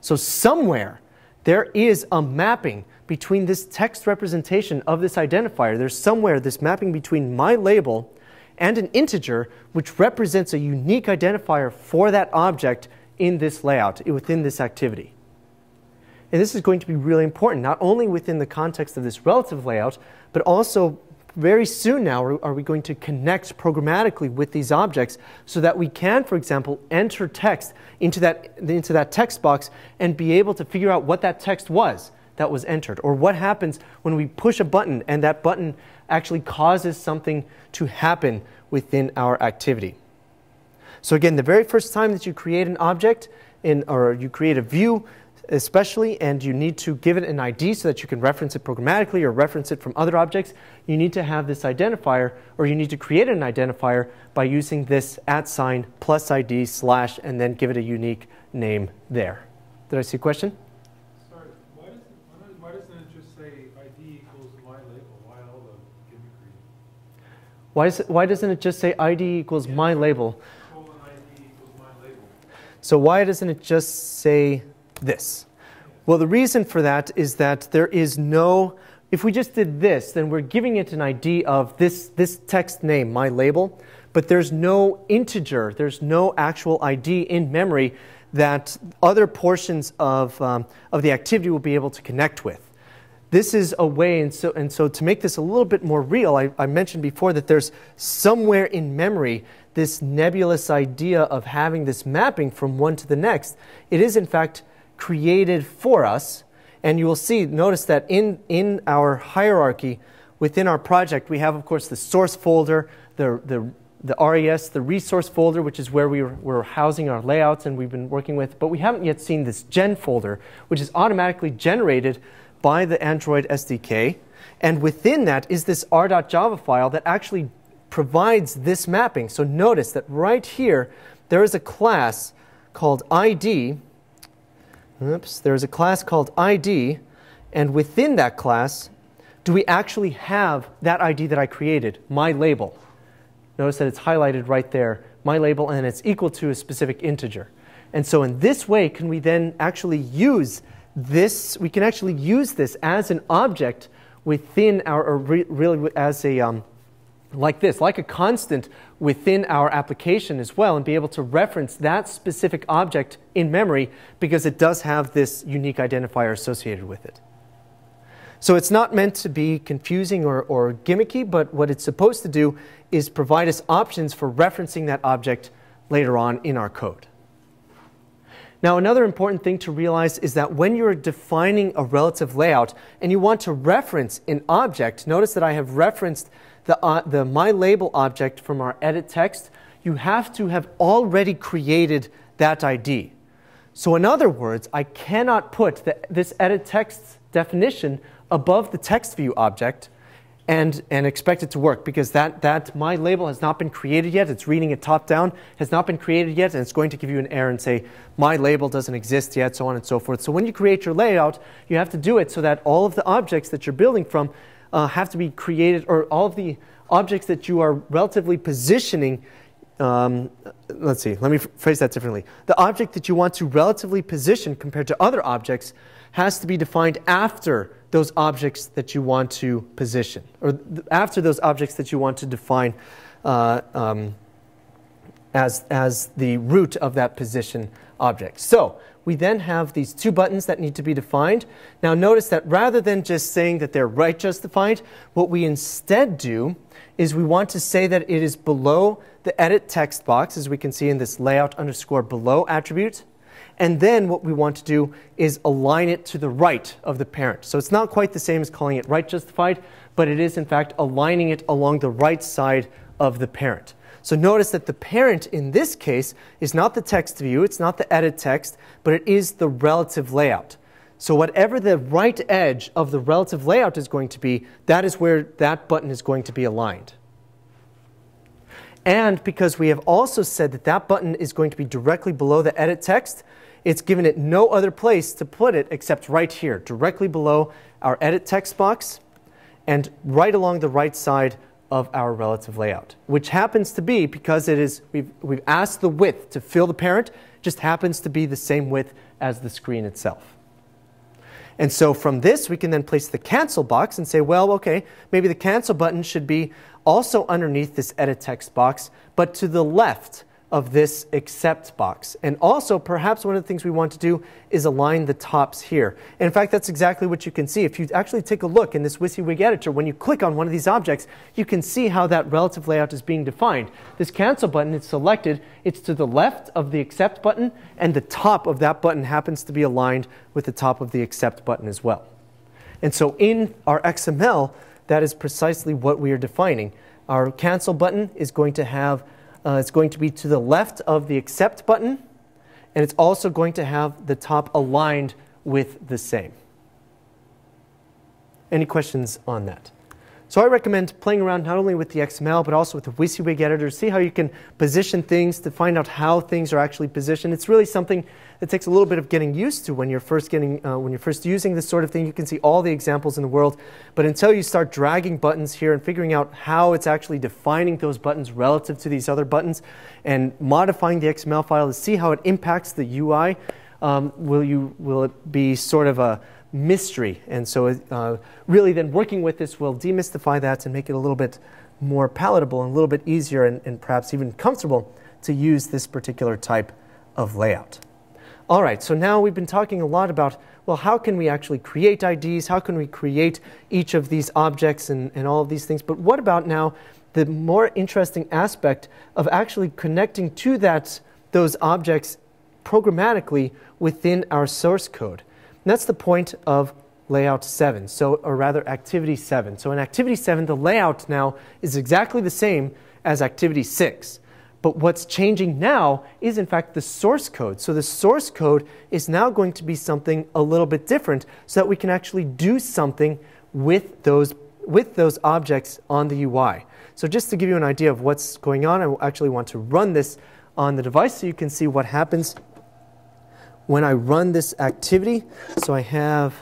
So somewhere there is a mapping between this text representation of this identifier. There's somewhere this mapping between my label and an integer, which represents a unique identifier for that object in this layout, within this activity. And this is going to be really important, not only within the context of this relative layout, but also very soon now are we going to connect programmatically with these objects so that we can, for example, enter text into that, into that text box and be able to figure out what that text was that was entered, or what happens when we push a button and that button actually causes something to happen within our activity. So again, the very first time that you create an object in, or you create a view, especially, and you need to give it an ID so that you can reference it programmatically or reference it from other objects, you need to have this identifier, or you need to create an identifier by using this at sign plus ID slash and then give it a unique name there. Did I see a question? Sorry, why, does, why doesn't it just say ID equals my label? Why all the gimmickry? Why, is it, why doesn't it just say ID equals Yeah. my label? Colon ID equals my label. So why doesn't it just say this? Well, the reason for that is that there is no, if we just did this, then we're giving it an ID of this, this text name, my label, but there's no integer, there's no actual ID in memory that other portions of, um, of the activity will be able to connect with. This is a way, and so, and so to make this a little bit more real, I, I mentioned before that there's somewhere in memory this nebulous idea of having this mapping from one to the next. It is, in fact, created for us. And you will see, notice that in, in our hierarchy within our project, we have, of course, the source folder, the, the, the RES, the resource folder, which is where we were, we're housing our layouts and we've been working with. But we haven't yet seen this gen folder, which is automatically generated by the Android SDK. And within that is this r.java file that actually provides this mapping. So notice that right here, there is a class called ID. Oops, there's a class called ID. And within that class, do we actually have that ID that I created, my label? Notice that it's highlighted right there, my label, and it's equal to a specific integer. And so in this way, can we then actually use this, we can actually use this as an object within our, or re, really as a, um, like this, like a constant within our application as well, and be able to reference that specific object in memory because it does have this unique identifier associated with it. So it's not meant to be confusing or, or gimmicky, but what it's supposed to do is provide us options for referencing that object later on in our code. Now, another important thing to realize is that when you're defining a relative layout and you want to reference an object, notice that I have referenced the, uh, the myLabel object from our edit text, you have to have already created that ID. So in other words, I cannot put the, this edit text definition above the text view object and, and expect it to work because that, that my label has not been created yet. It's reading it top down, has not been created yet, and it's going to give you an error and say, my label doesn't exist yet, so on and so forth. So when you create your layout, you have to do it so that all of the objects that you're building from uh, have to be created, or all of the objects that you are relatively positioning. Um, let's see, let me phrase that differently. The object that you want to relatively position compared to other objects has to be defined after those objects that you want to position, or after those objects that you want to define uh, um, as, as the root of that position object. So we then have these two buttons that need to be defined. Now notice that rather than just saying that they're right justified, what we instead do is we want to say that it is below the edit text box, as we can see in this layout underscore below attribute. And then what we want to do is align it to the right of the parent. So it's not quite the same as calling it right justified, but it is in fact aligning it along the right side of the parent. So notice that the parent in this case is not the text view, it's not the edit text, but it is the relative layout. So whatever the right edge of the relative layout is going to be, that is where that button is going to be aligned. And because we have also said that that button is going to be directly below the edit text, it's given it no other place to put it except right here, directly below our edit text box and right along the right side of our relative layout, which happens to be because it is we've, we've asked the width to fill the parent, just happens to be the same width as the screen itself. And so from this, we can then place the cancel box and say, well, okay, maybe the cancel button should be also underneath this edit text box, but to the left of this accept box. And also, perhaps one of the things we want to do is align the tops here. In fact, that's exactly what you can see. If you actually take a look in this WYSIWYG editor, when you click on one of these objects, you can see how that relative layout is being defined. This cancel button is selected, it's to the left of the accept button, and the top of that button happens to be aligned with the top of the accept button as well. And so in our XML, that is precisely what we are defining. Our cancel button is going to have uh, it's going to be to the left of the accept button, and it's also going to have the top aligned with the same. Any questions on that? So I recommend playing around not only with the XML, but also with the WYSIWYG editor. To see how you can position things to find out how things are actually positioned. It's really something that takes a little bit of getting used to when you're first getting, uh, when you're first using this sort of thing. You can see all the examples in the world, but until you start dragging buttons here and figuring out how it's actually defining those buttons relative to these other buttons and modifying the XML file to see how it impacts the UI, um, will you will it be sort of a mystery. And so, uh, really, then working with this will demystify that and make it a little bit more palatable and a little bit easier and, and perhaps even comfortable to use this particular type of layout. All right, so now we've been talking a lot about well, how can we actually create IDs? How can we create each of these objects and, and all of these things? But what about now the more interesting aspect of actually connecting to that, those objects programmatically within our source code? And that's the point of layout 7, so, or rather activity 7. So in activity 7, the layout now is exactly the same as activity 6. But what's changing now is, in fact, the source code. So the source code is now going to be something a little bit different so that we can actually do something with those, with those objects on the UI. So just to give you an idea of what's going on, I actually want to run this on the device so you can see what happens when I run this activity. So I have,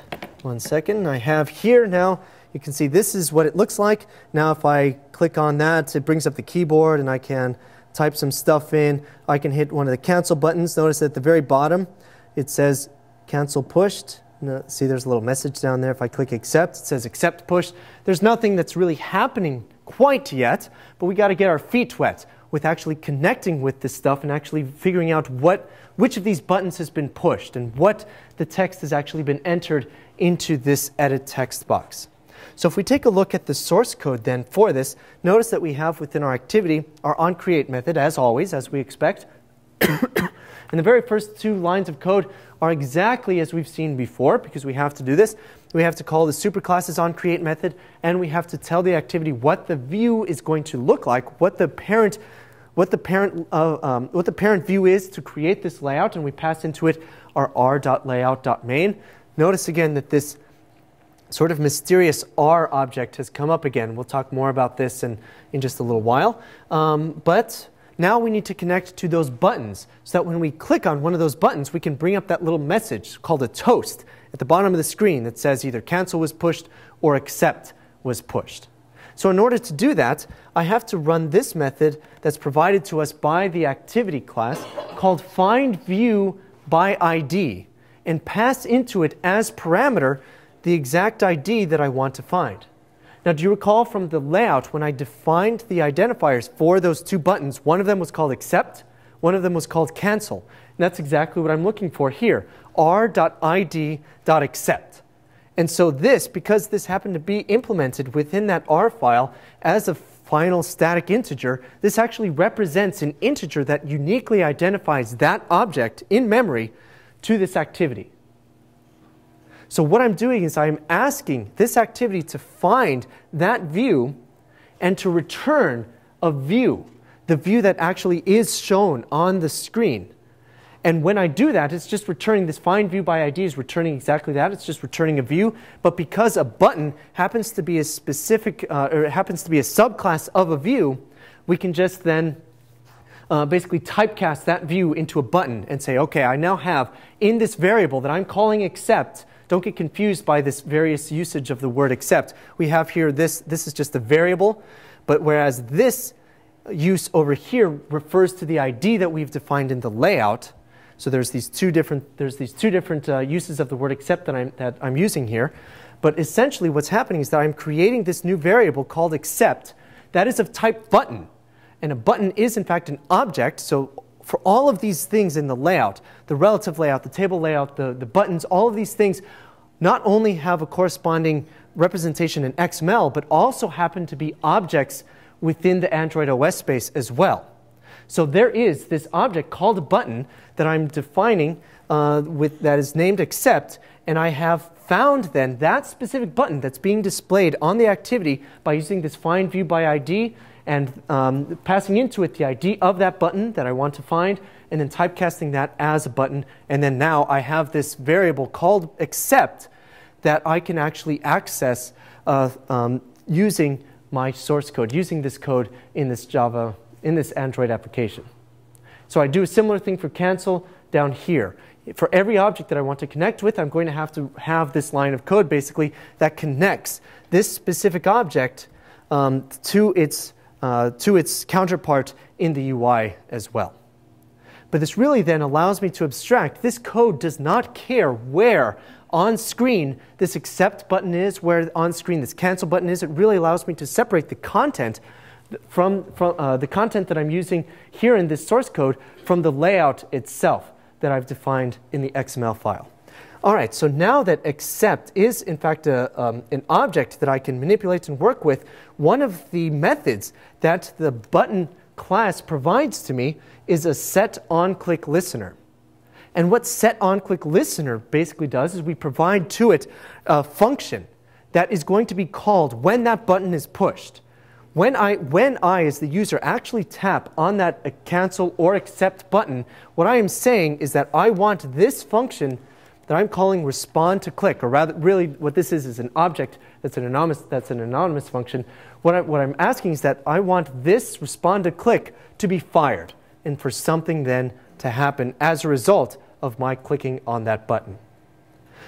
one second, I have here now, you can see this is what it looks like. Now if I click on that, it brings up the keyboard and I can type some stuff in. I can hit one of the cancel buttons. Notice at the very bottom, it says cancel pushed. See, there's a little message down there. If I click accept, it says accept pushed. There's nothing that's really happening quite yet, but we got to get our feet wet with actually connecting with this stuff and actually figuring out what, which of these buttons has been pushed and what the text has actually been entered into this edit text box. So if we take a look at the source code then for this, notice that we have within our activity our onCreate method, as always, as we expect. *coughs* and the very first two lines of code are exactly as we've seen before because we have to do this. We have to call the superclasses onCreate method, and we have to tell the activity what the view is going to look like, what the parent what the parent, uh, um, what the parent view is to create this layout, and we pass into it our r.layout.main. Notice again that this sort of mysterious R object has come up again. We'll talk more about this in, in just a little while. Um, but now we need to connect to those buttons so that when we click on one of those buttons, we can bring up that little message called a toast at the bottom of the screen that says either cancel was pushed or accept was pushed. So in order to do that, I have to run this method that's provided to us by the activity class called find view by ID and pass into it as parameter the exact ID that I want to find. Now, do you recall from the layout when I defined the identifiers for those two buttons, one of them was called accept, one of them was called cancel. And that's exactly what I'm looking for here, r.id.accept. And so this, because this happened to be implemented within that R file as a final static integer, this actually represents an integer that uniquely identifies that object in memory to this activity. So what I'm doing is I'm asking this activity to find that view and to return a view, the view that actually is shown on the screen. And when I do that, it's just returning this find view by ID is returning exactly that. It's just returning a view. But because a button happens to be a specific, uh, or it happens to be a subclass of a view, we can just then uh, basically typecast that view into a button and say, okay, I now have in this variable that I'm calling accept, don't get confused by this various usage of the word accept. We have here this, this is just a variable, but whereas this use over here refers to the ID that we've defined in the layout, So there's these two different, there's these two different uh, uses of the word accept that I'm, that I'm using here. But essentially what's happening is that I'm creating this new variable called accept that is of type button. And a button is in fact an object. So for all of these things in the layout, the relative layout, the table layout, the, the buttons, all of these things not only have a corresponding representation in XML, but also happen to be objects within the Android OS space as well. So there is this object called a button that I'm defining uh, with, that is named accept, and I have found then that specific button that's being displayed on the activity by using this find view by ID and um, passing into it the ID of that button that I want to find, and then typecasting that as a button. And then now I have this variable called accept that I can actually access uh, um, using my source code, using this code in this Java, in this Android application. So I do a similar thing for cancel down here. For every object that I want to connect with, I'm going to have to have this line of code basically that connects this specific object um, to, its, uh, to its counterpart in the UI as well. But this really then allows me to abstract. This code does not care where on screen this accept button is, where on screen this cancel button is. It really allows me to separate the content from, from uh, the content that I'm using here in this source code from the layout itself that I've defined in the XML file. All right, so now that accept is in fact a, um, an object that I can manipulate and work with, one of the methods that the button class provides to me is a set on click listener. And what set on click listener basically does is we provide to it a function that is going to be called when that button is pushed. When I, when I, as the user, actually tap on that uh, cancel or accept button, what I am saying is that I want this function that I'm calling respond to click, or rather, really, what this is is an object that's an anonymous, that's an anonymous function. What, I, what I'm asking is that I want this respond to click to be fired, and for something then to happen as a result of my clicking on that button.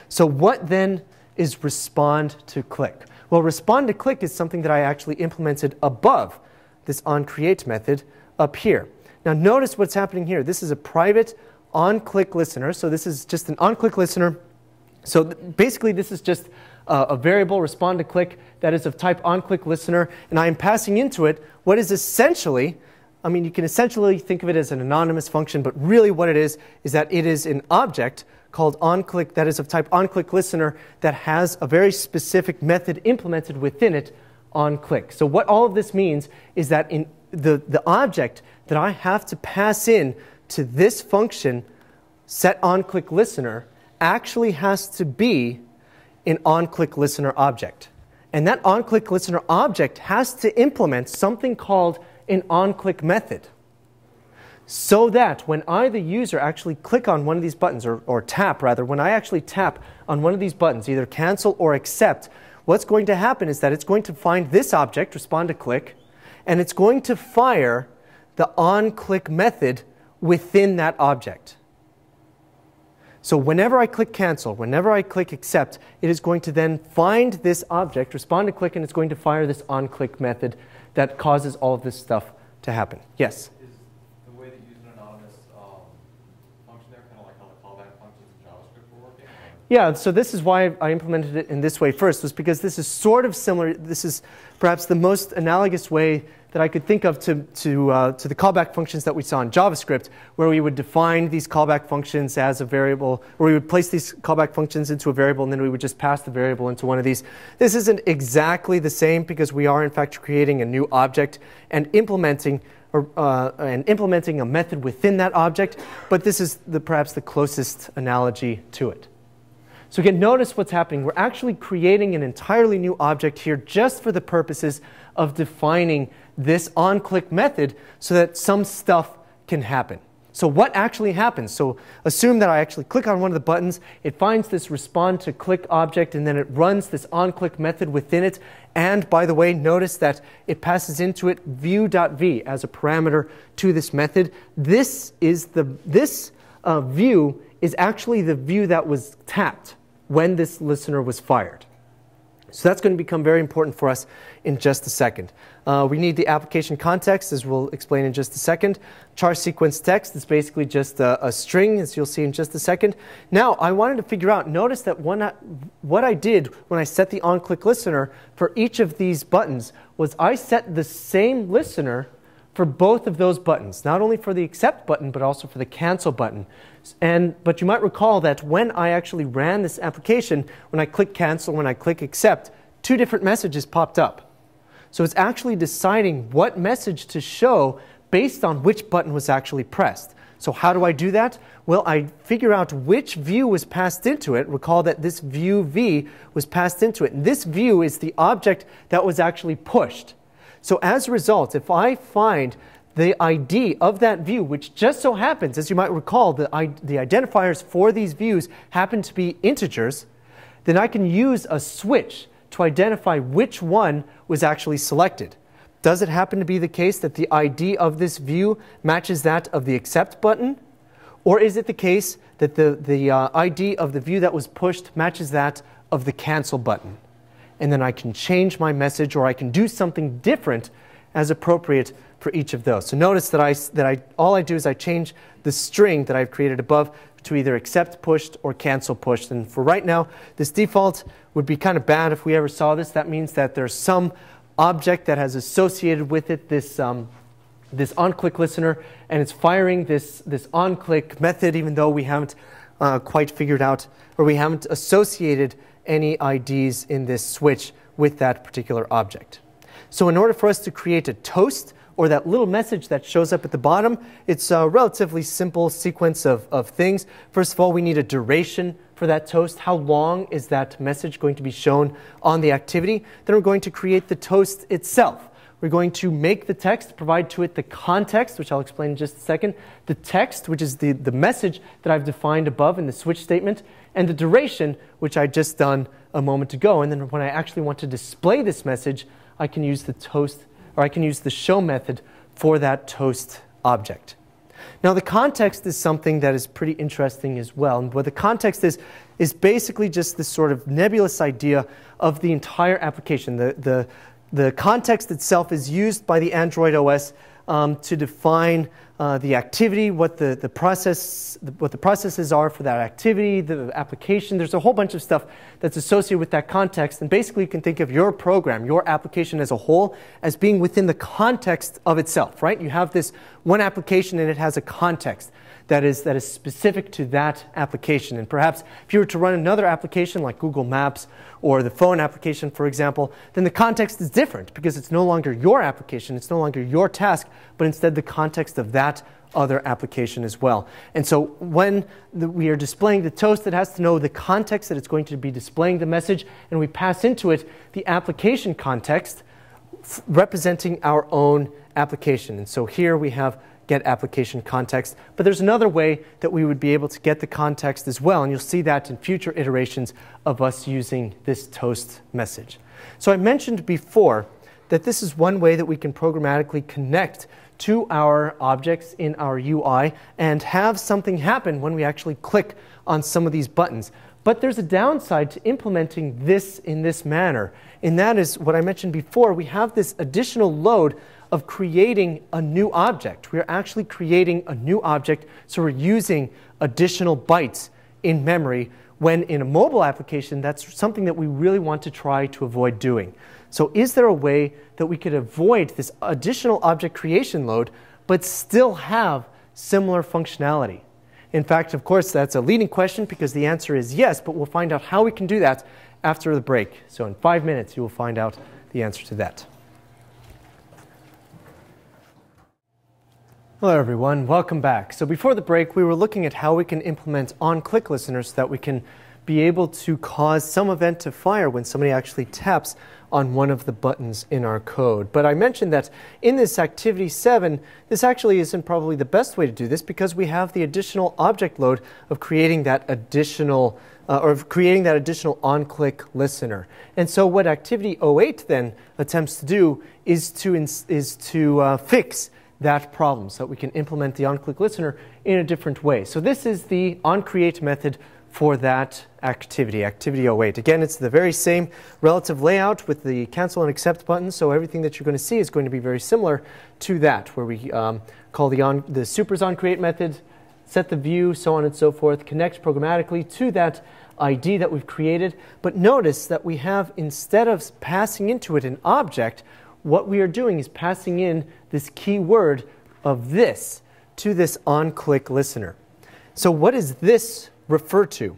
So, what then is respond to click? Well, respond to click is something that I actually implemented above this onCreate method up here. Now, notice what's happening here. This is a private on-click listener. So this is just an on-click listener. So basically, this is just uh, a variable respond to click that is of type on-click listener, and I am passing into it what is essentially I mean, you can essentially think of it as an anonymous function, but really what it is is that it is an object called onClick that is of type onClick listener that has a very specific method implemented within it onClick. So what all of this means is that in the, the object that I have to pass in to this function set onClick listener actually has to be an onClick listener object. And that onClick listener object has to implement something called an on-click method so that when I, the user, actually click on one of these buttons, or, or tap rather, when I actually tap on one of these buttons, either cancel or accept, what's going to happen is that it's going to find this object, respond to click, and it's going to fire the on click method within that object. So whenever I click cancel, whenever I click accept, it is going to then find this object, respond to click, and it's going to fire this on click method that causes all of this stuff to happen. Yes? Is the way that you use an anonymous um, function there kind of like how the callback functions in JavaScript were working? Yeah, so this is why I implemented it in this way first, was because this is sort of similar. This is perhaps the most analogous way that I could think of to, to, uh, to the callback functions that we saw in JavaScript, where we would define these callback functions as a variable, where we would place these callback functions into a variable, and then we would just pass the variable into one of these. This isn't exactly the same because we are, in fact, creating a new object and implementing or, uh, and implementing a method within that object, but this is the, perhaps the closest analogy to it. So again, notice what's happening. We're actually creating an entirely new object here just for the purposes of defining this on-click method so that some stuff can happen. So what actually happens? So assume that I actually click on one of the buttons, it finds this respond to click object, and then it runs this on-click method within it. And by the way, notice that it passes into it view.v as a parameter to this method. This is the this uh, view is actually the view that was tapped when this listener was fired. So that's going to become very important for us in just a second. Uh, we need the application context, as we'll explain in just a second. Char sequence text is basically just a, a string, as you'll see in just a second. Now, I wanted to figure out, notice that I, what I did when I set the on-click listener for each of these buttons was I set the same listener for both of those buttons, not only for the accept button, but also for the cancel button. And, but you might recall that when I actually ran this application, when I click cancel, when I click accept, two different messages popped up. So it's actually deciding what message to show based on which button was actually pressed. So how do I do that? Well, I figure out which view was passed into it. Recall that this view v was passed into it. And this view is the object that was actually pushed. So as a result, if I find the ID of that view, which just so happens, as you might recall, the, the identifiers for these views happen to be integers, then I can use a switch to identify which one was actually selected. Does it happen to be the case that the ID of this view matches that of the accept button? Or is it the case that the, the uh, ID of the view that was pushed matches that of the cancel button? And then I can change my message or I can do something different as appropriate for each of those. So notice that I, that I, all I do is I change the string that I've created above to either accept pushed or cancel pushed. And for right now, this default would be kind of bad if we ever saw this. That means that there's some object that has associated with it this, um, this on-click listener, and it's firing this, this on-click method even though we haven't uh, quite figured out or we haven't associated any IDs in this switch with that particular object. So in order for us to create a toast, or that little message that shows up at the bottom, it's a relatively simple sequence of, of things. First of all, we need a duration for that toast. How long is that message going to be shown on the activity? Then we're going to create the toast itself. We're going to make the text, provide to it the context, which I'll explain in just a second, the text, which is the, the message that I've defined above in the switch statement, and the duration, which I just done a moment ago. And then when I actually want to display this message, I can use the toast, or I can use the show method for that toast object. Now, the context is something that is pretty interesting as well. And what the context is, is basically just this sort of nebulous idea of the entire application. The, the, the context itself is used by the Android OS um, to define uh, the activity, what the, the process, what the processes are for that activity, the application. There's a whole bunch of stuff that's associated with that context. And basically, you can think of your program, your application as a whole, as being within the context of itself, right? You have this one application and it has a context that is, that is specific to that application. And perhaps if you were to run another application like Google Maps or the phone application, for example, then the context is different because it's no longer your application, it's no longer your task, but instead the context of that other application as well. And so when the, we are displaying the toast, it has to know the context that it's going to be displaying the message, and we pass into it the application context representing our own application. And so here we have get application context. But there's another way that we would be able to get the context as well, and you'll see that in future iterations of us using this toast message. So I mentioned before that this is one way that we can programmatically connect to our objects in our UI and have something happen when we actually click on some of these buttons. But there's a downside to implementing this in this manner, and that is what I mentioned before. We have this additional load of creating a new object. We're actually creating a new object, so we're using additional bytes in memory when in a mobile application, that's something that we really want to try to avoid doing. So, is there a way that we could avoid this additional object creation load but still have similar functionality? In fact, of course, that's a leading question because the answer is yes, but we'll find out how we can do that after the break. So, in five minutes, you will find out the answer to that. Hello, everyone. Welcome back. So, before the break, we were looking at how we can implement on click listeners so that we can be able to cause some event to fire when somebody actually taps on one of the buttons in our code. But I mentioned that in this activity 7, this actually isn't probably the best way to do this because we have the additional object load of creating that additional uh, or creating that additional on-click listener. And so what activity 08 then attempts to do is to, is to uh, fix that problem so that we can implement the on-click listener in a different way. So this is the onCreate method for that activity, activity 08. Again, it's the very same relative layout with the cancel and accept buttons, so everything that you're going to see is going to be very similar to that, where we um, call the, on, the supers on create method, set the view, so on and so forth, connect programmatically to that ID that we've created. But notice that we have, instead of passing into it an object, what we are doing is passing in this keyword of this to this on-click listener. So what does this refer to?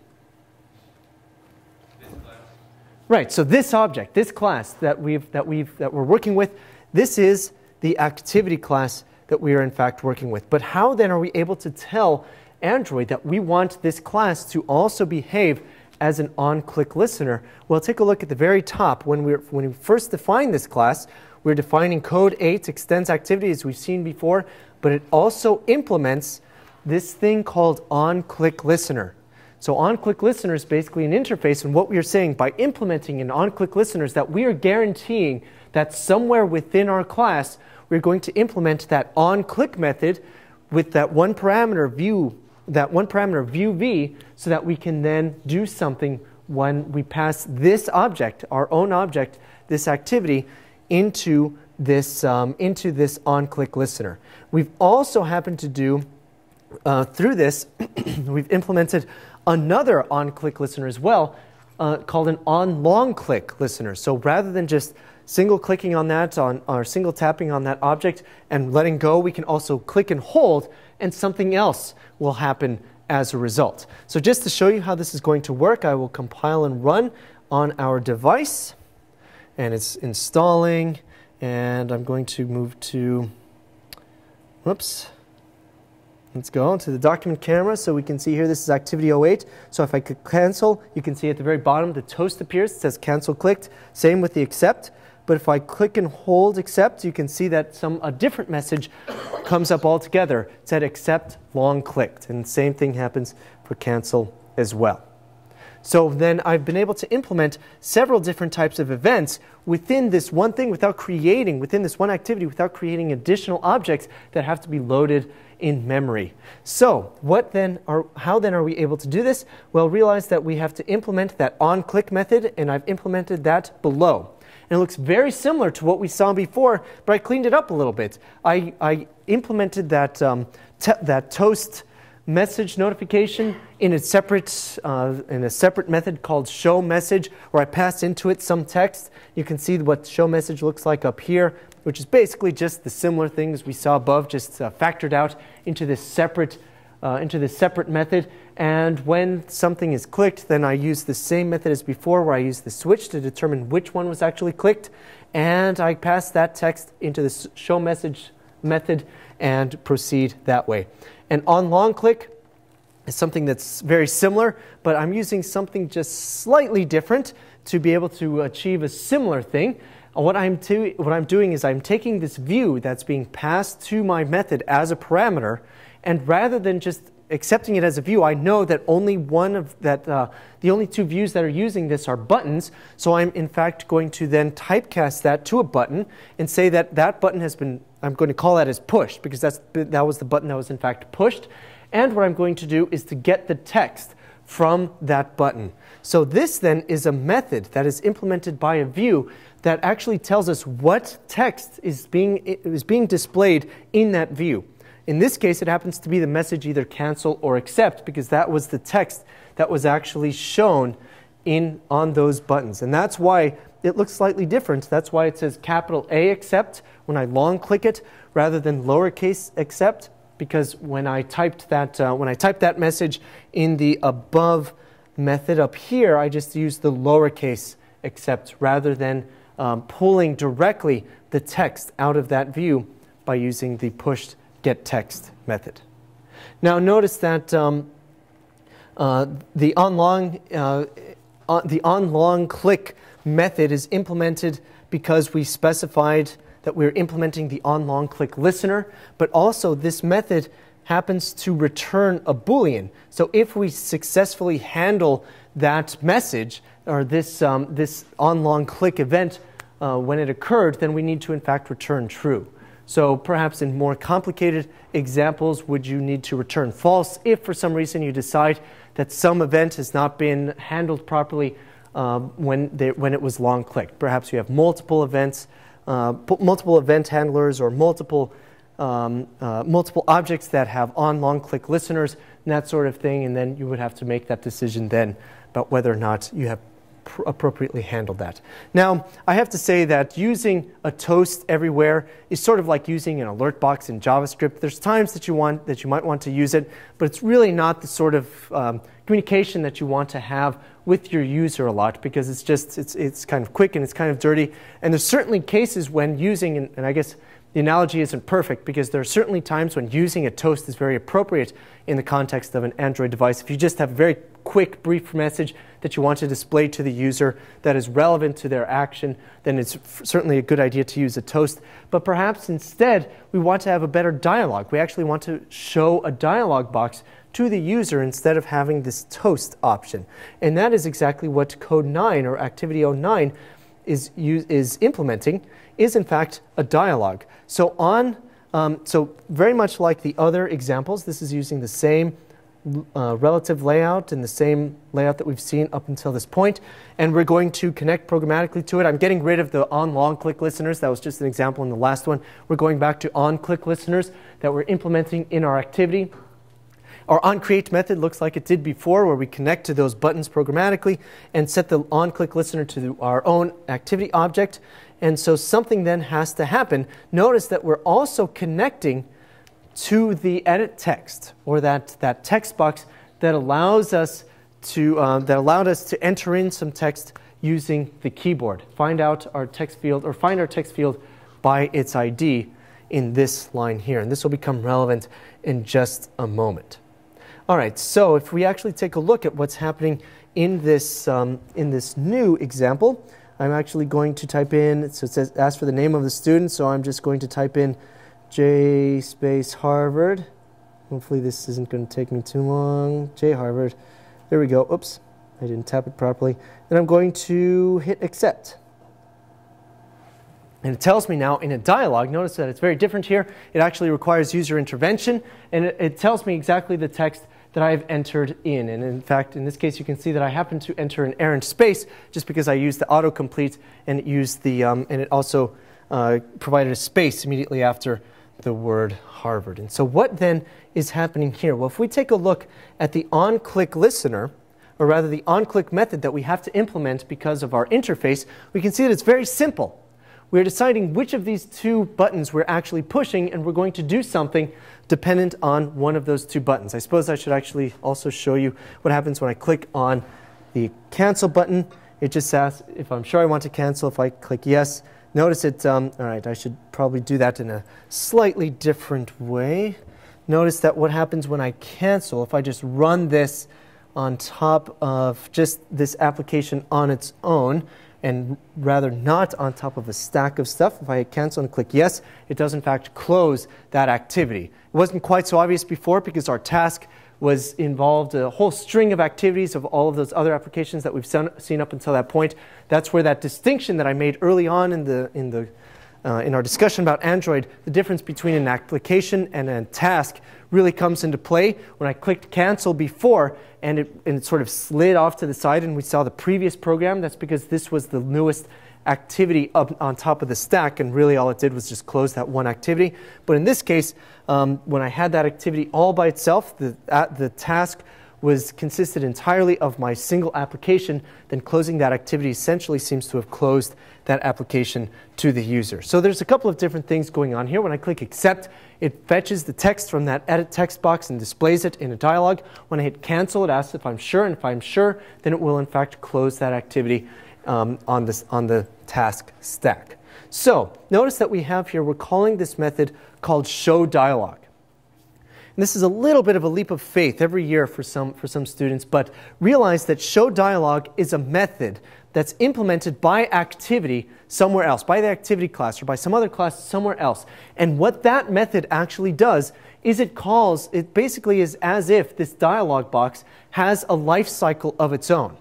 Right, so this object, this class that, we've, that, we've, that we're working with, this is the activity class that we are in fact working with. But how then are we able to tell Android that we want this class to also behave as an on-click listener? Well, take a look at the very top. When, we when we first define this class, we're defining code 8 extends activity as we've seen before, but it also implements this thing called on-click listener. So on-click listener is basically an interface, and what we are saying by implementing an on-click listener is that we are guaranteeing that somewhere within our class, we're going to implement that on-click method with that one parameter view, that one parameter view v, so that we can then do something when we pass this object, our own object, this activity, into this, um, into this on-click listener. We've also happened to do, uh, through this, *clears throat* we've implemented another on-click listener as well, uh, called an on-long click listener. So rather than just single clicking on that, on, or single tapping on that object and letting go, we can also click and hold, and something else will happen as a result. So just to show you how this is going to work, I will compile and run on our device and it's installing and I'm going to move to whoops let's go to the document camera so we can see here this is activity 08 so if I could cancel you can see at the very bottom the toast appears. It says cancel clicked. Same with the accept. But if I click and hold accept you can see that some a different message comes up altogether. It said accept long clicked. And same thing happens for cancel as well so then I've been able to implement several different types of events within this one thing without creating, within this one activity, without creating additional objects that have to be loaded in memory. So what then are, how then are we able to do this? Well, realize that we have to implement that on-click method, and I've implemented that below. And it looks very similar to what we saw before, but I cleaned it up a little bit. I, I implemented that, um, that toast message notification in a separate uh, in a separate method called show message where I pass into it some text. You can see what show message looks like up here, which is basically just the similar things we saw above, just uh, factored out into this separate uh, into this separate method. And when something is clicked, then I use the same method as before, where I use the switch to determine which one was actually clicked, and I pass that text into the show message method and proceed that way. And on long click is something that's very similar, but I'm using something just slightly different to be able to achieve a similar thing. Uh, what I'm, to, what I'm doing is I'm taking this view that's being passed to my method as a parameter, and rather than just accepting it as a view, I know that only one of that, uh, the only two views that are using this are buttons. So I'm in fact going to then typecast that to a button and say that that button has been I'm going to call that as pushed because that's, that was the button that was in fact pushed. And what I'm going to do is to get the text from that button. So this then is a method that is implemented by a view that actually tells us what text is being, is being displayed in that view. In this case, it happens to be the message either cancel or accept because that was the text that was actually shown in, on those buttons. And that's why it looks slightly different. That's why it says capital A accept when I long click it rather than lowercase accept because when I typed that, uh, when I typed that message in the above method up here, I just used the lowercase accept rather than um, pulling directly the text out of that view by using the pushed get text method. Now notice that um, uh, the onLong uh, uh, the on click method is implemented because we specified that we're implementing the on long click listener, but also this method happens to return a Boolean. So if we successfully handle that message or this, um, this on long click event uh, when it occurred, then we need to in fact return true. So perhaps in more complicated examples, would you need to return false if for some reason you decide that some event has not been handled properly um, when, they, when it was long clicked. Perhaps you have multiple events, uh, multiple event handlers, or multiple, um, uh, multiple objects that have on long click listeners and that sort of thing, and then you would have to make that decision then about whether or not you have appropriately handle that. Now, I have to say that using a toast everywhere is sort of like using an alert box in JavaScript. There's times that you want that you might want to use it, but it's really not the sort of um, communication that you want to have with your user a lot because it's just it's, it's kind of quick and it's kind of dirty. And there's certainly cases when using, and, and I guess the analogy isn't perfect because there are certainly times when using a toast is very appropriate in the context of an Android device. If you just have a very quick, brief message that you want to display to the user that is relevant to their action, then it's certainly a good idea to use a toast. But perhaps instead, we want to have a better dialogue. We actually want to show a dialog box to the user instead of having this toast option. And that is exactly what Code 9 or Activity 09 is, is implementing, is in fact a dialogue. So on, um, so very much like the other examples, this is using the same uh, relative layout and the same layout that we've seen up until this point. And we're going to connect programmatically to it. I'm getting rid of the on long click listeners. That was just an example in the last one. We're going back to on click listeners that we're implementing in our activity. Our onCreate method looks like it did before, where we connect to those buttons programmatically and set the onClick listener to our own activity object. And so something then has to happen. Notice that we're also connecting to the edit text, or that, that text box that allows us to uh, that allowed us to enter in some text using the keyboard. Find out our text field or find our text field by its ID in this line here. And this will become relevant in just a moment. All right, so if we actually take a look at what's happening in this, um, in this new example, I'm actually going to type in, so it says ask for the name of the student, so I'm just going to type in J space Harvard. Hopefully this isn't going to take me too long. J Harvard. There we go. Oops, I didn't tap it properly. Then I'm going to hit accept. And it tells me now in a dialog, notice that it's very different here. It actually requires user intervention, and it, it tells me exactly the text that I've entered in. And in fact, in this case, you can see that I happen to enter an errand space just because I used the autocomplete and it used the, um, and it also uh, provided a space immediately after the word Harvard. And so what then is happening here? Well, if we take a look at the on-click listener, or rather the on-click method that we have to implement because of our interface, we can see that it's very simple. We're deciding which of these two buttons we're actually pushing, and we're going to do something dependent on one of those two buttons. I suppose I should actually also show you what happens when I click on the cancel button. It just asks if I'm sure I want to cancel. If I click yes, notice it, um, all right, I should probably do that in a slightly different way. Notice that what happens when I cancel, if I just run this on top of just this application on its own, and rather not on top of a stack of stuff. If I cancel and click yes, it does in fact close that activity. It wasn't quite so obvious before because our task was involved a whole string of activities of all of those other applications that we've seen up until that point. That's where that distinction that I made early on in the in the uh, in our discussion about Android, the difference between an application and a task really comes into play. When I clicked cancel before and it, and it sort of slid off to the side and we saw the previous program, that's because this was the newest activity up on top of the stack and really all it did was just close that one activity. But in this case, um, when I had that activity all by itself, the, uh, the task was consisted entirely of my single application, then closing that activity essentially seems to have closed that application to the user. So there's a couple of different things going on here. When I click accept, it fetches the text from that edit text box and displays it in a dialog. When I hit cancel, it asks if I'm sure, and if I'm sure, then it will in fact close that activity um, on, this, on the task stack. So notice that we have here, we're calling this method called show dialog. And this is a little bit of a leap of faith every year for some, for some students, but realize that show dialog is a method that's implemented by activity somewhere else, by the activity class or by some other class somewhere else. And what that method actually does is it calls, it basically is as if this dialog box has a life cycle of its own.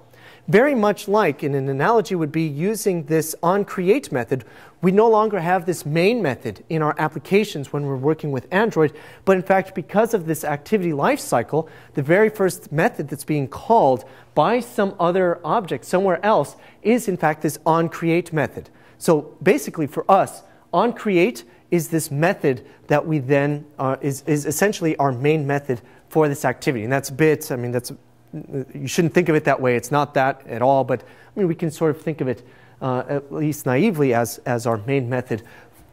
very much like, and an analogy would be using this onCreate method. We no longer have this main method in our applications when we're working with Android, but in fact, because of this activity lifecycle, the very first method that's being called by some other object somewhere else is in fact this onCreate method. So basically for us, onCreate is this method that we then, uh, is, is essentially our main method for this activity. And that's a bit, I mean, that's you shouldn't think of it that way. It's not that at all, but I mean, we can sort of think of it uh, at least naively as, as our main method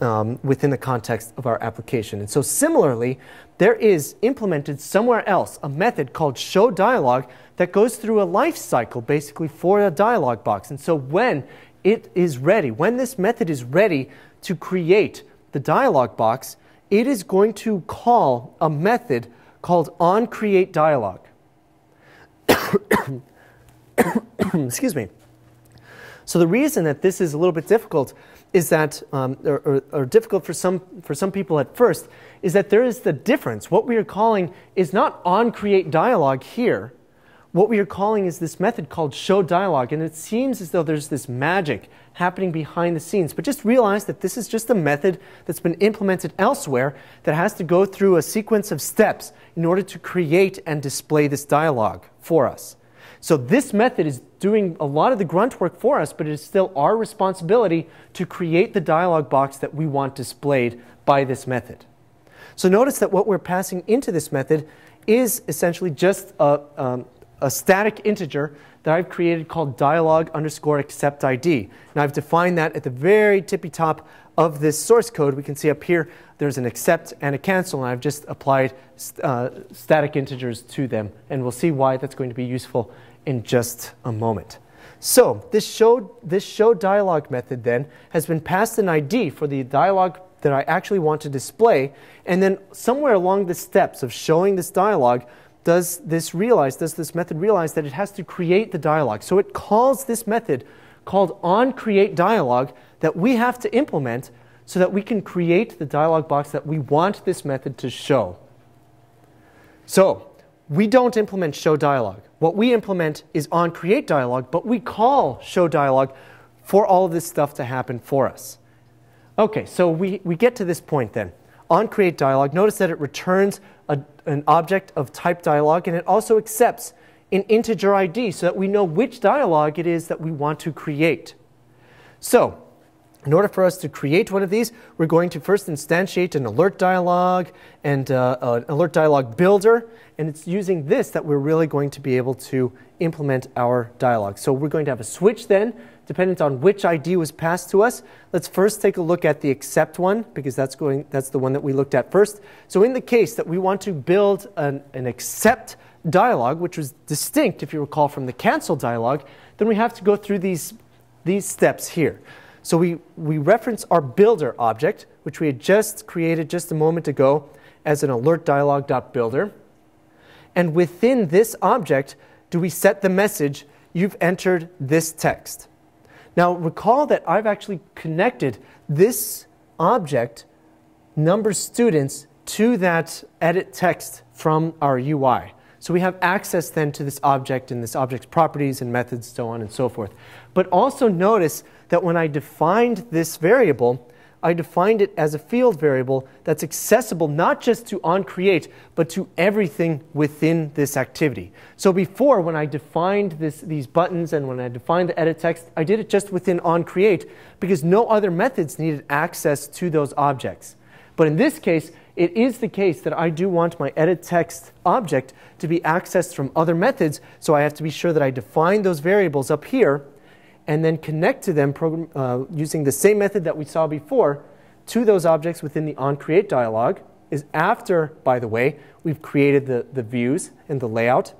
um, within the context of our application. And so, similarly, there is implemented somewhere else a method called show dialog that goes through a life cycle basically for a dialog box. And so, when it is ready, when this method is ready to create the dialog box, it is going to call a method called onCreateDialog. *coughs* Excuse me. So the reason that this is a little bit difficult is that, um, or, or, or, difficult for some, for some people at first, is that there is the difference. What we are calling is not on create dialogue here. What we are calling is this method called show dialog, and it seems as though there's this magic happening behind the scenes. But just realize that this is just a method that's been implemented elsewhere that has to go through a sequence of steps in order to create and display this dialog for us. So this method is doing a lot of the grunt work for us, but it is still our responsibility to create the dialog box that we want displayed by this method. So notice that what we're passing into this method is essentially just a, um, a static integer that I've created called dialog underscore accept ID. Now I've defined that at the very tippy top of this source code. We can see up here there's an accept and a cancel, and I've just applied uh, static integers to them. And we'll see why that's going to be useful in just a moment. So this show, this show dialog method then has been passed an ID for the dialog that I actually want to display. And then somewhere along the steps of showing this dialog, does this realize, does this method realize that it has to create the dialog? So it calls this method called onCreateDialog that we have to implement so that we can create the dialog box that we want this method to show. So we don't implement show dialog. What we implement is on create dialog, but we call show dialog for all of this stuff to happen for us. Okay, so we, we get to this point then. On create dialog, notice that it returns a, an object of type dialog and it also accepts an integer ID so that we know which dialog it is that we want to create. So, in order for us to create one of these, we're going to first instantiate an alert dialog and uh, an alert dialog builder. And it's using this that we're really going to be able to implement our dialog. So we're going to have a switch then, dependent on which ID was passed to us. Let's first take a look at the accept one, because that's, going, that's the one that we looked at first. So in the case that we want to build an, an accept dialog, which was distinct, if you recall, from the cancel dialog, then we have to go through these, these steps here. So we, we reference our builder object, which we had just created just a moment ago as an alert dialog.builder. And within this object, do we set the message, you've entered this text. Now recall that I've actually connected this object, number students, to that edit text from our UI. So we have access then to this object and this object's properties and methods, so on and so forth. But also notice that when I defined this variable, I defined it as a field variable that's accessible not just to onCreate, but to everything within this activity. So before, when I defined this, these buttons and when I defined the edit text, I did it just within onCreate because no other methods needed access to those objects. But in this case, it is the case that I do want my edit text object to be accessed from other methods, so I have to be sure that I define those variables up here and then connect to them program, uh, using the same method that we saw before to those objects within the onCreate dialog is after, by the way, we've created the, the views and the layout.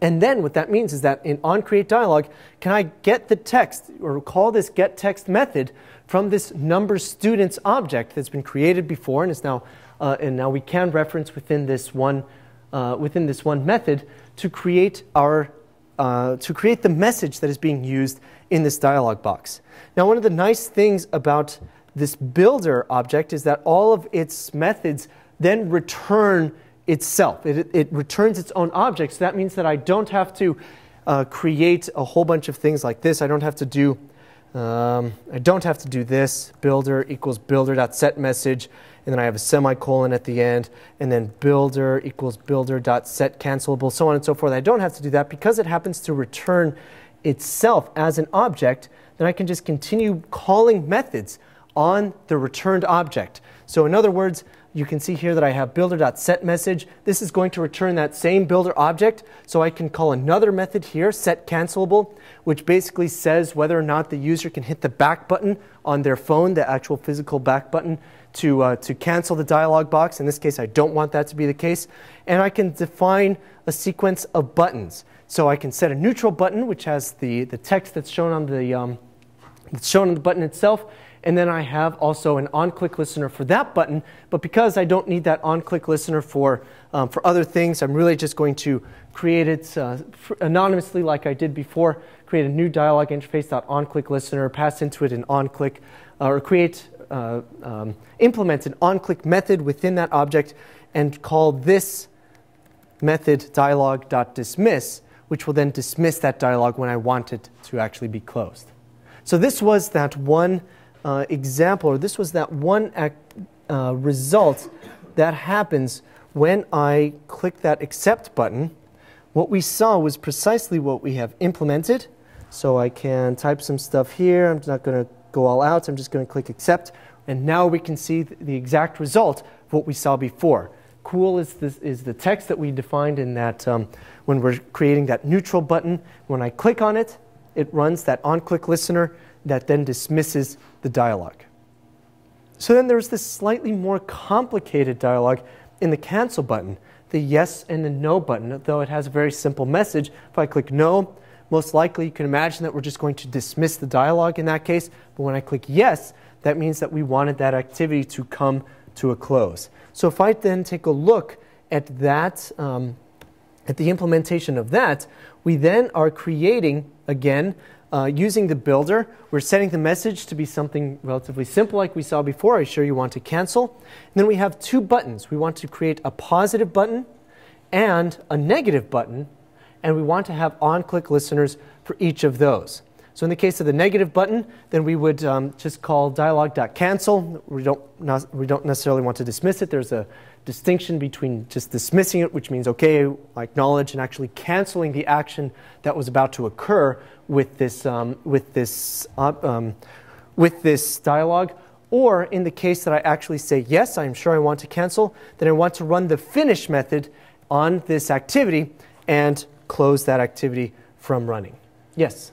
And then what that means is that in onCreateDialog, can I get the text or call this getText method from this number students object that's been created before and is now uh, and now we can reference within this one uh, within this one method to create our uh, to create the message that is being used in this dialog box. Now, one of the nice things about this builder object is that all of its methods then return itself. It, it returns its own object. So that means that I don't have to uh, create a whole bunch of things like this. I don't have to do um, I don't have to do this. Builder equals builder.set message, and then I have a semicolon at the end, and then builder equals builder.set cancelable, so on and so forth. I don't have to do that because it happens to return itself as an object. Then I can just continue calling methods on the returned object. So in other words, you can see here that I have builder.set message. This is going to return that same builder object. So I can call another method here, setCancelable, which basically says whether or not the user can hit the back button on their phone, the actual physical back button, to, uh, to cancel the dialog box. In this case, I don't want that to be the case. And I can define a sequence of buttons. So I can set a neutral button, which has the, the text that's shown on the, um, that's shown on the button itself. And then I have also an on-click listener for that button. But because I don't need that on-click listener for, um, for other things, I'm really just going to create it uh, anonymously like I did before, create a new dialog interface.onClick listener, pass into it an on-click, uh, or create, uh, um, implement an on-click method within that object and call this method dialog.dismiss, which will then dismiss that dialog when I want it to actually be closed. So this was that one uh, example, or this was that one uh, result that happens when I click that accept button. What we saw was precisely what we have implemented. So I can type some stuff here. I'm not going to go all out. I'm just going to click accept. And now we can see the exact result of what we saw before. Cool is, this, is the text that we defined in that um, when we're creating that neutral button. When I click on it, it runs that on-click listener that then dismisses the dialog. So then there's this slightly more complicated dialog in the cancel button, the yes and the no button, though it has a very simple message. If I click no, most likely you can imagine that we're just going to dismiss the dialog in that case. But when I click yes, that means that we wanted that activity to come to a close. So if I then take a look at that, um, at the implementation of that, we then are creating, again, uh, using the builder, we're setting the message to be something relatively simple like we saw before. I show you want to cancel. And then we have two buttons. We want to create a positive button and a negative button, and we want to have on-click listeners for each of those. So in the case of the negative button, then we would um, just call dialog.cancel. We don't, not, we don't necessarily want to dismiss it. There's a distinction between just dismissing it, which means, okay, I acknowledge, and actually canceling the action that was about to occur with this, um, with this, uh, um, with this dialog. Or in the case that I actually say, yes, I'm sure I want to cancel, then I want to run the finish method on this activity and close that activity from running. Yes?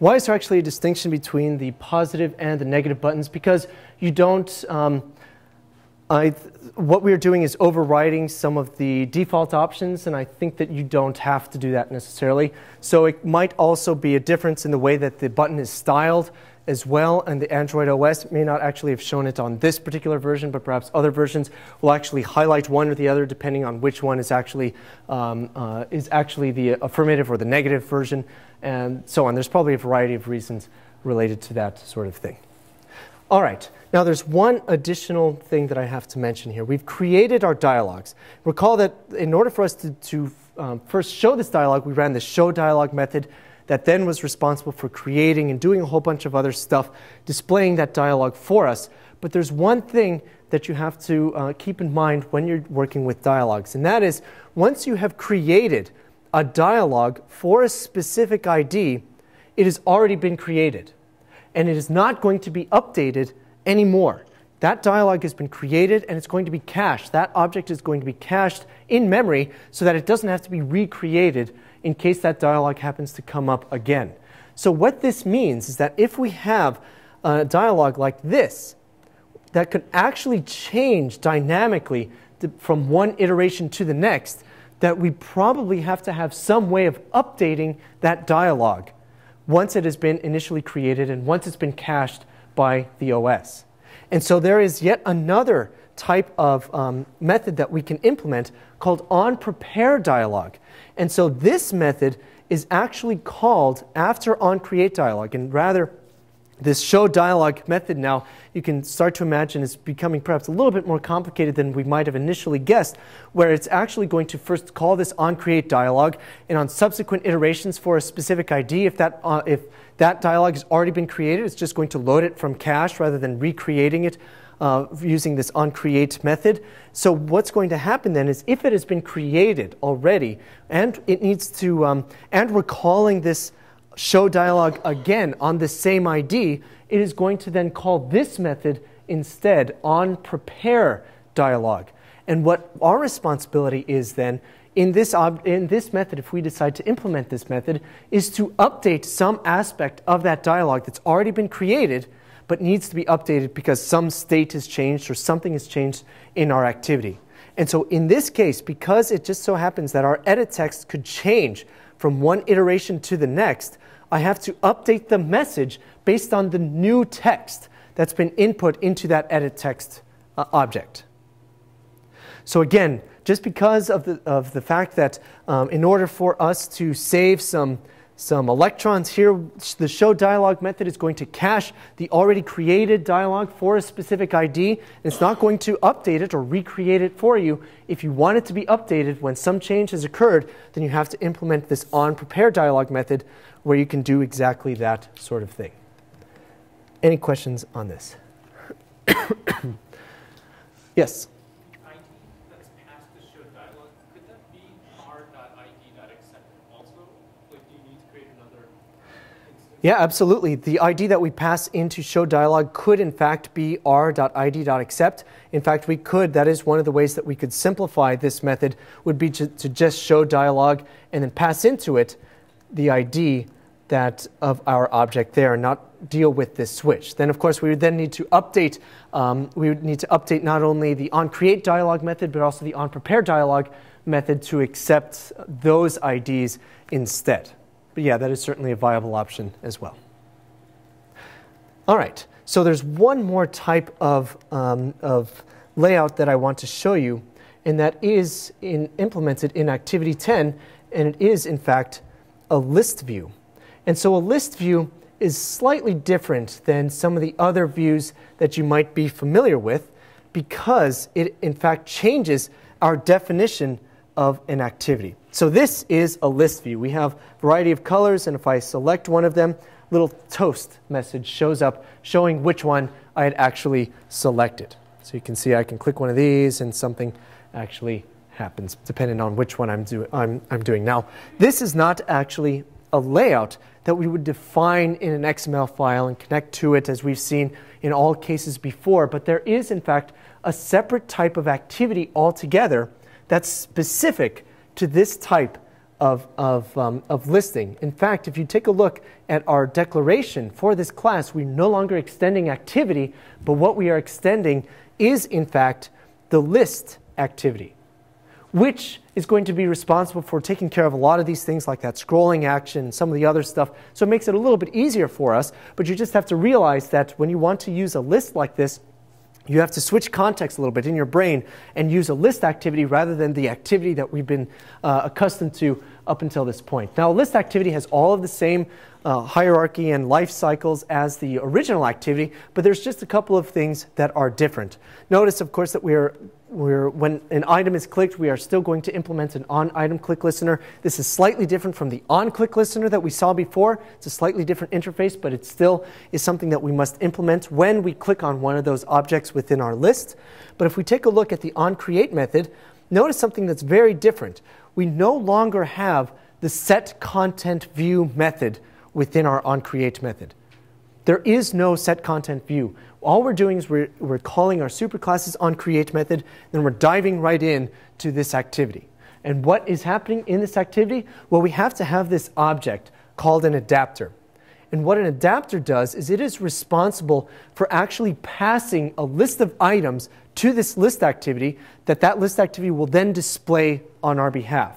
Why is there actually a distinction between the positive and the negative buttons? Because you don't, um, I, what we're doing is overriding some of the default options, and I think that you don't have to do that necessarily. So it might also be a difference in the way that the button is styled as well, and the Android OS may not actually have shown it on this particular version, but perhaps other versions will actually highlight one or the other depending on which one is actually um, uh, is actually the affirmative or the negative version, and so on. There's probably a variety of reasons related to that sort of thing. All right. Now, there's one additional thing that I have to mention here. We've created our dialogues. Recall that in order for us to, to um, first show this dialog, we ran the show dialog method that then was responsible for creating and doing a whole bunch of other stuff, displaying that dialogue for us. But there's one thing that you have to uh, keep in mind when you're working with dialogues, and that is once you have created a dialogue for a specific ID, it has already been created. And it is not going to be updated anymore. That dialog has been created and it's going to be cached. That object is going to be cached in memory so that it doesn't have to be recreated in case that dialog happens to come up again. So, what this means is that if we have a dialog like this, that could actually change dynamically to, from one iteration to the next, that we probably have to have some way of updating that dialog once it has been initially created and once it's been cached by the OS. And so there is yet another type of um, method that we can implement called on prepare dialog. And so this method is actually called after on create dialog. And rather, this show dialog method now you can start to imagine is becoming perhaps a little bit more complicated than we might have initially guessed where it's actually going to first call this on create dialog and on subsequent iterations for a specific id if that uh, if that dialog has already been created it's just going to load it from cache rather than recreating it uh, using this on create method so what's going to happen then is if it has been created already and it needs to um, and we're calling this show dialog again on the same ID, it is going to then call this method instead on prepare dialog. And what our responsibility is then in this, in this method, if we decide to implement this method, is to update some aspect of that dialog that's already been created but needs to be updated because some state has changed or something has changed in our activity. And so in this case, because it just so happens that our edit text could change from one iteration to the next, I have to update the message based on the new text that's been input into that edit text uh, object. So again, just because of the, of the fact that um, in order for us to save some some electrons here. The show dialog method is going to cache the already created dialog for a specific ID. It's not going to update it or recreate it for you. If you want it to be updated when some change has occurred, then you have to implement this on prepare dialog method where you can do exactly that sort of thing. Any questions on this? *coughs* yes? Yeah, absolutely. The ID that we pass into show dialog could in fact be r.id.accept. In fact, we could, that is one of the ways that we could simplify this method, would be to, to just show dialog and then pass into it the ID that of our object there, and not deal with this switch. Then, of course, we would then need to update. Um, we would need to update not only the onCreate dialog method, but also the onPrepare dialog method to accept those IDs instead. But yeah, that is certainly a viable option as well. All right, so there's one more type of, um, of layout that I want to show you, and that is in, implemented in Activity 10, and it is, in fact, a list view. And so a list view is slightly different than some of the other views that you might be familiar with because it, in fact, changes our definition of an activity. So this is a list view. We have a variety of colors, and if I select one of them, little toast message shows up showing which one I had actually selected. So you can see I can click one of these and something actually happens depending on which one I'm, do I'm, I'm doing. Now, this is not actually a layout that we would define in an XML file and connect to it as we've seen in all cases before, but there is in fact a separate type of activity altogether that's specific to this type of, of, um, of listing. In fact, if you take a look at our declaration for this class, we're no longer extending activity, but what we are extending is, in fact, the list activity, which is going to be responsible for taking care of a lot of these things like that scrolling action some of the other stuff. So it makes it a little bit easier for us, but you just have to realize that when you want to use a list like this, you have to switch context a little bit in your brain and use a list activity rather than the activity that we've been uh, accustomed to up until this point. Now, a list activity has all of the same uh, hierarchy and life cycles as the original activity, but there's just a couple of things that are different. Notice, of course, that we're we're, when an item is clicked, we are still going to implement an on item click listener. This is slightly different from the on click listener that we saw before. It's a slightly different interface, but it still is something that we must implement when we click on one of those objects within our list. But if we take a look at the on create method, notice something that's very different. We no longer have the set content view method within our onCreate method. There is no set content view all we're doing is we're, we're calling our superclasses on create method, then we're diving right in to this activity. And what is happening in this activity? Well, we have to have this object called an adapter. And what an adapter does is it is responsible for actually passing a list of items to this list activity that that list activity will then display on our behalf.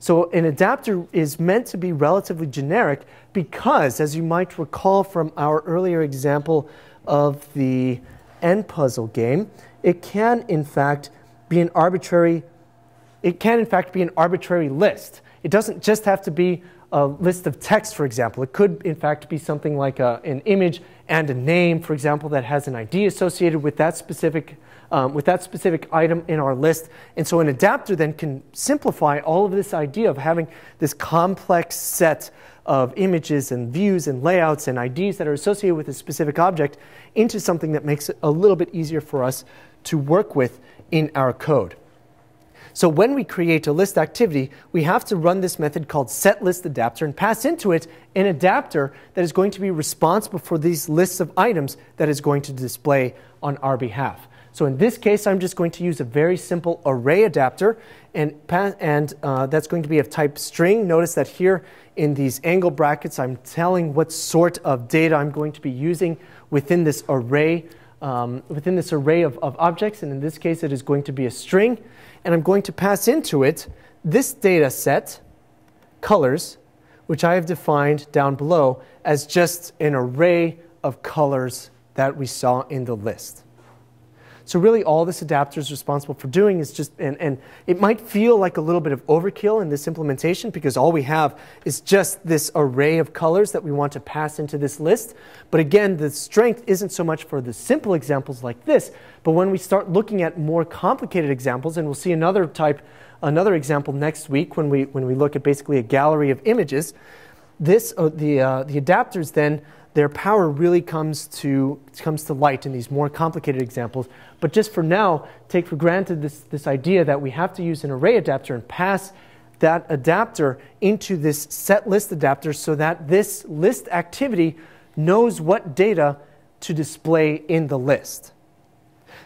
So an adapter is meant to be relatively generic because, as you might recall from our earlier example of the n-puzzle game, it can in fact be an arbitrary it can in fact be an arbitrary list. It doesn't just have to be a list of text, for example. It could, in fact, be something like a, an image and a name, for example, that has an ID associated with that specific um, with that specific item in our list. And so an adapter then can simplify all of this idea of having this complex set of images and views and layouts and IDs that are associated with a specific object into something that makes it a little bit easier for us to work with in our code. So when we create a list activity, we have to run this method called setListAdapter and pass into it an adapter that is going to be responsible for these lists of items that is going to display on our behalf. So in this case, I'm just going to use a very simple array adapter, and, and uh, that's going to be of type string. Notice that here in these angle brackets, I'm telling what sort of data I'm going to be using within this array, um, within this array of, of objects, and in this case, it is going to be a string and I'm going to pass into it this data set, colors, which I have defined down below as just an array of colors that we saw in the list. So really all this adapter is responsible for doing is just, and, and it might feel like a little bit of overkill in this implementation because all we have is just this array of colors that we want to pass into this list. But again, the strength isn't so much for the simple examples like this, but when we start looking at more complicated examples, and we'll see another type, another example next week when we, when we look at basically a gallery of images, this, uh, the, uh, the adapters then their power really comes to, comes to light in these more complicated examples. But just for now, take for granted this, this idea that we have to use an array adapter and pass that adapter into this set list adapter so that this list activity knows what data to display in the list.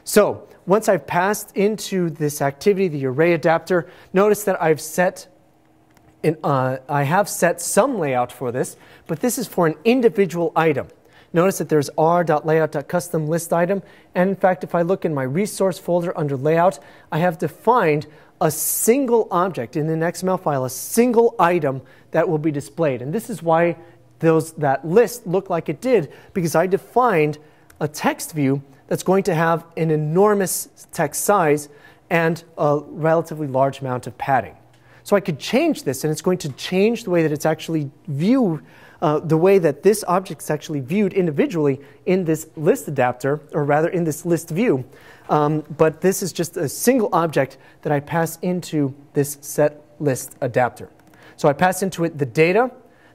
So once I've passed into this activity, the array adapter, notice that I've set in, uh, I have set some layout for this, but this is for an individual item. Notice that there's r.layout.custom list item. And in fact, if I look in my resource folder under layout, I have defined a single object in an XML file, a single item that will be displayed. And this is why those, that list looked like it did, because I defined a text view that's going to have an enormous text size and a relatively large amount of padding. So I could change this, and it's going to change the way that it's actually viewed, uh, the way that this object is actually viewed individually in this list adapter, or rather in this list view. Um, but this is just a single object that I pass into this set list adapter. So I pass into it the data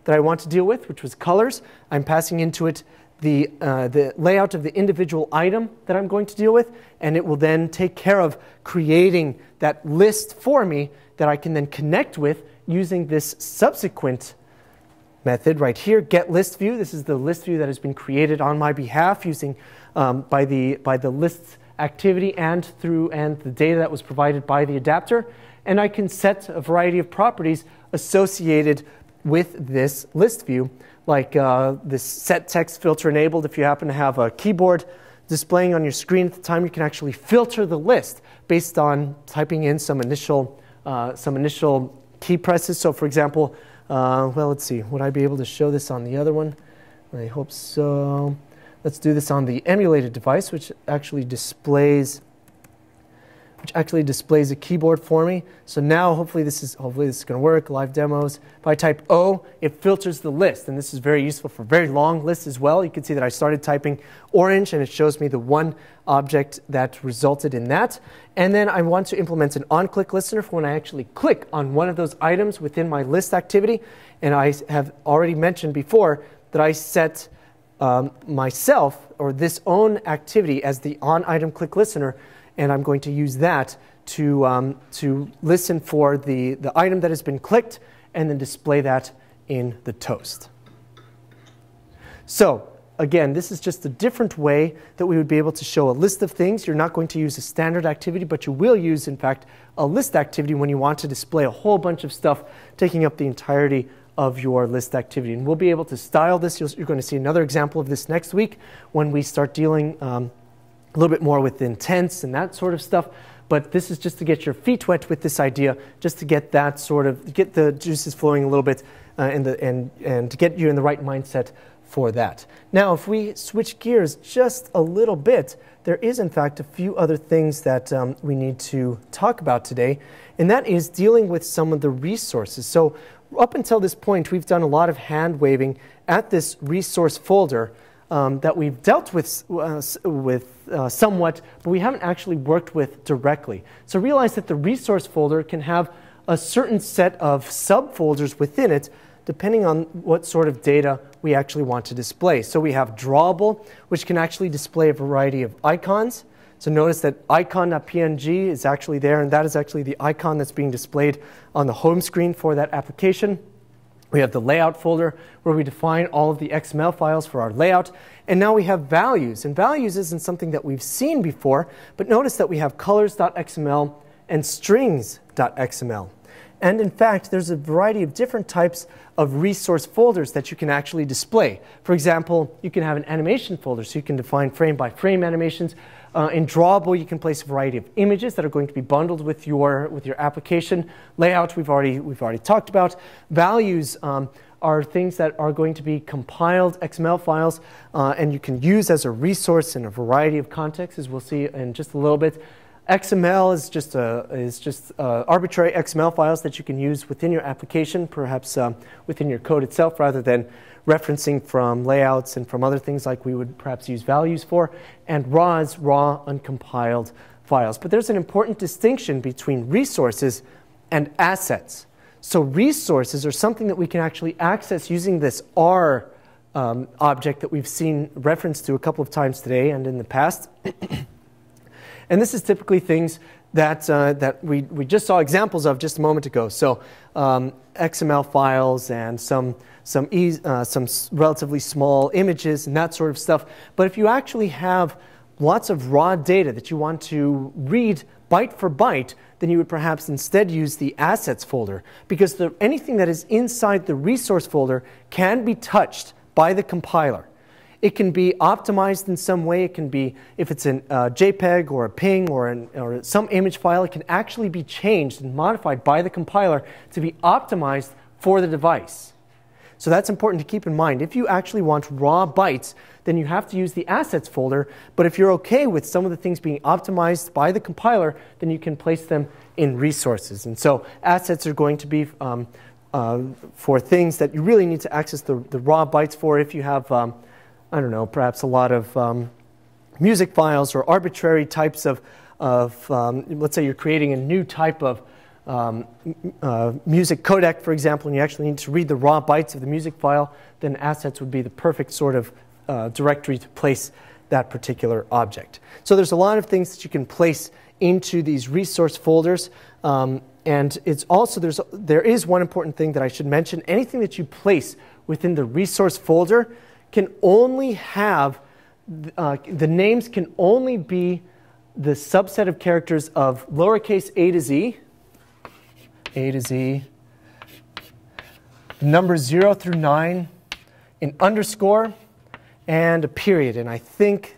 that I want to deal with, which was colors. I'm passing into it the, uh, the layout of the individual item that I'm going to deal with, and it will then take care of creating that list for me that I can then connect with using this subsequent method right here, get list view. This is the list view that has been created on my behalf using um, by the by the lists activity and through and the data that was provided by the adapter. And I can set a variety of properties associated with this list view, like uh, this set text filter enabled. If you happen to have a keyboard displaying on your screen at the time, you can actually filter the list based on typing in some initial uh, some initial key presses. So for example, uh, well, let's see, would I be able to show this on the other one? I hope so. Let's do this on the emulated device, which actually displays which actually displays a keyboard for me. So now hopefully this is hopefully this is going to work. Live demos. If I type O, it filters the list, and this is very useful for very long lists as well. You can see that I started typing orange, and it shows me the one object that resulted in that. And then I want to implement an on-click listener for when I actually click on one of those items within my list activity. And I have already mentioned before that I set um, myself or this own activity as the on item click listener and I'm going to use that to, um, to listen for the, the item that has been clicked and then display that in the toast. So again, this is just a different way that we would be able to show a list of things. You're not going to use a standard activity, but you will use, in fact, a list activity when you want to display a whole bunch of stuff taking up the entirety of your list activity. And we'll be able to style this. You're going to see another example of this next week when we start dealing um, a little bit more with intents and that sort of stuff. But this is just to get your feet wet with this idea, just to get that sort of, get the juices flowing a little bit uh, and, the, and, and to get you in the right mindset for that. Now, if we switch gears just a little bit, there is, in fact, a few other things that um, we need to talk about today, and that is dealing with some of the resources. So, up until this point, we've done a lot of hand waving at this resource folder um, that we've dealt with, uh, with uh, somewhat, but we haven't actually worked with directly. So realize that the resource folder can have a certain set of subfolders within it depending on what sort of data we actually want to display. So we have drawable, which can actually display a variety of icons. So notice that icon.png is actually there, and that is actually the icon that's being displayed on the home screen for that application. We have the layout folder where we define all of the XML files for our layout. And now we have values. And values isn't something that we've seen before, but notice that we have colors.xml and strings.xml. And in fact, there's a variety of different types of resource folders that you can actually display. For example, you can have an animation folder, so you can define frame by frame animations. Uh, in Drawable, you can place a variety of images that are going to be bundled with your, with your application. Layout, we've already, we've already talked about. Values um, are things that are going to be compiled XML files, uh, and you can use as a resource in a variety of contexts, as we'll see in just a little bit. XML is just, a, is just uh, arbitrary XML files that you can use within your application, perhaps um, within your code itself, rather than referencing from layouts and from other things like we would perhaps use values for. And raw is raw, uncompiled files. But there's an important distinction between resources and assets. So resources are something that we can actually access using this R um, object that we've seen referenced to a couple of times today and in the past. *coughs* And this is typically things that, uh, that we, we just saw examples of just a moment ago. So um, XML files and some, some, uh, some relatively small images and that sort of stuff. But if you actually have lots of raw data that you want to read byte for byte, then you would perhaps instead use the assets folder because the, anything that is inside the resource folder can be touched by the compiler. It can be optimized in some way. It can be, if it's a uh, JPEG or a PNG or, an, or some image file, it can actually be changed and modified by the compiler to be optimized for the device. So that's important to keep in mind. If you actually want raw bytes, then you have to use the assets folder. But if you're okay with some of the things being optimized by the compiler, then you can place them in resources. And so assets are going to be um, uh, for things that you really need to access the, the raw bytes for if you have um, I don't know, perhaps a lot of um, music files or arbitrary types of, of um, let's say you're creating a new type of um, uh, music codec, for example, and you actually need to read the raw bytes of the music file, then assets would be the perfect sort of uh, directory to place that particular object. So there's a lot of things that you can place into these resource folders. Um, and it's also, there's, there is one important thing that I should mention. Anything that you place within the resource folder can only have, uh, the names can only be the subset of characters of lowercase a to z, a to z, numbers 0 through 9, an underscore, and a period. And I think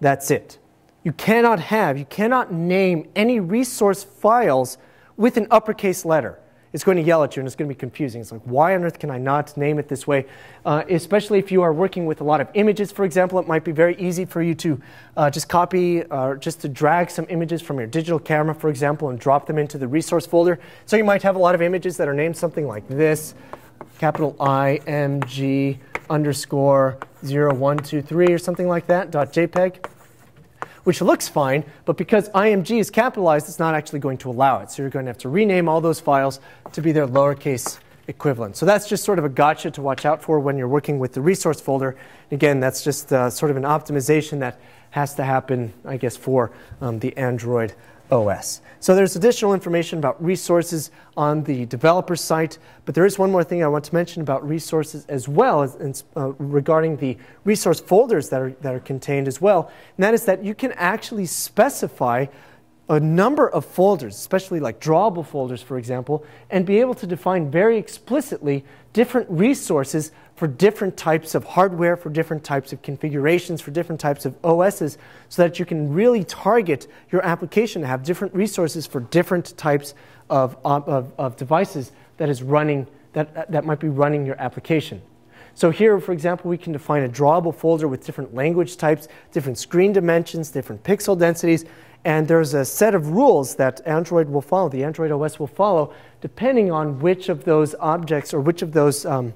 that's it. You cannot have, you cannot name any resource files with an uppercase letter it's going to yell at you and it's going to be confusing. It's like, why on earth can I not name it this way? Uh, especially if you are working with a lot of images, for example, it might be very easy for you to uh, just copy or just to drag some images from your digital camera, for example, and drop them into the resource folder. So you might have a lot of images that are named something like this, capital I M G underscore 0123 or something like that, dot JPEG which looks fine, but because IMG is capitalized, it's not actually going to allow it. So you're going to have to rename all those files to be their lowercase equivalent. So that's just sort of a gotcha to watch out for when you're working with the resource folder. Again, that's just uh, sort of an optimization that has to happen, I guess, for um, the Android OS. So there's additional information about resources on the developer site, but there is one more thing I want to mention about resources as well as, uh, regarding the resource folders that are, that are contained as well, and that is that you can actually specify a number of folders, especially like drawable folders, for example, and be able to define very explicitly different resources for different types of hardware, for different types of configurations, for different types of OSs, so that you can really target your application to have different resources for different types of, of, of devices that is running, that, that might be running your application. So here, for example, we can define a drawable folder with different language types, different screen dimensions, different pixel densities, and there's a set of rules that Android will follow, the Android OS will follow, depending on which of those objects or which of those um,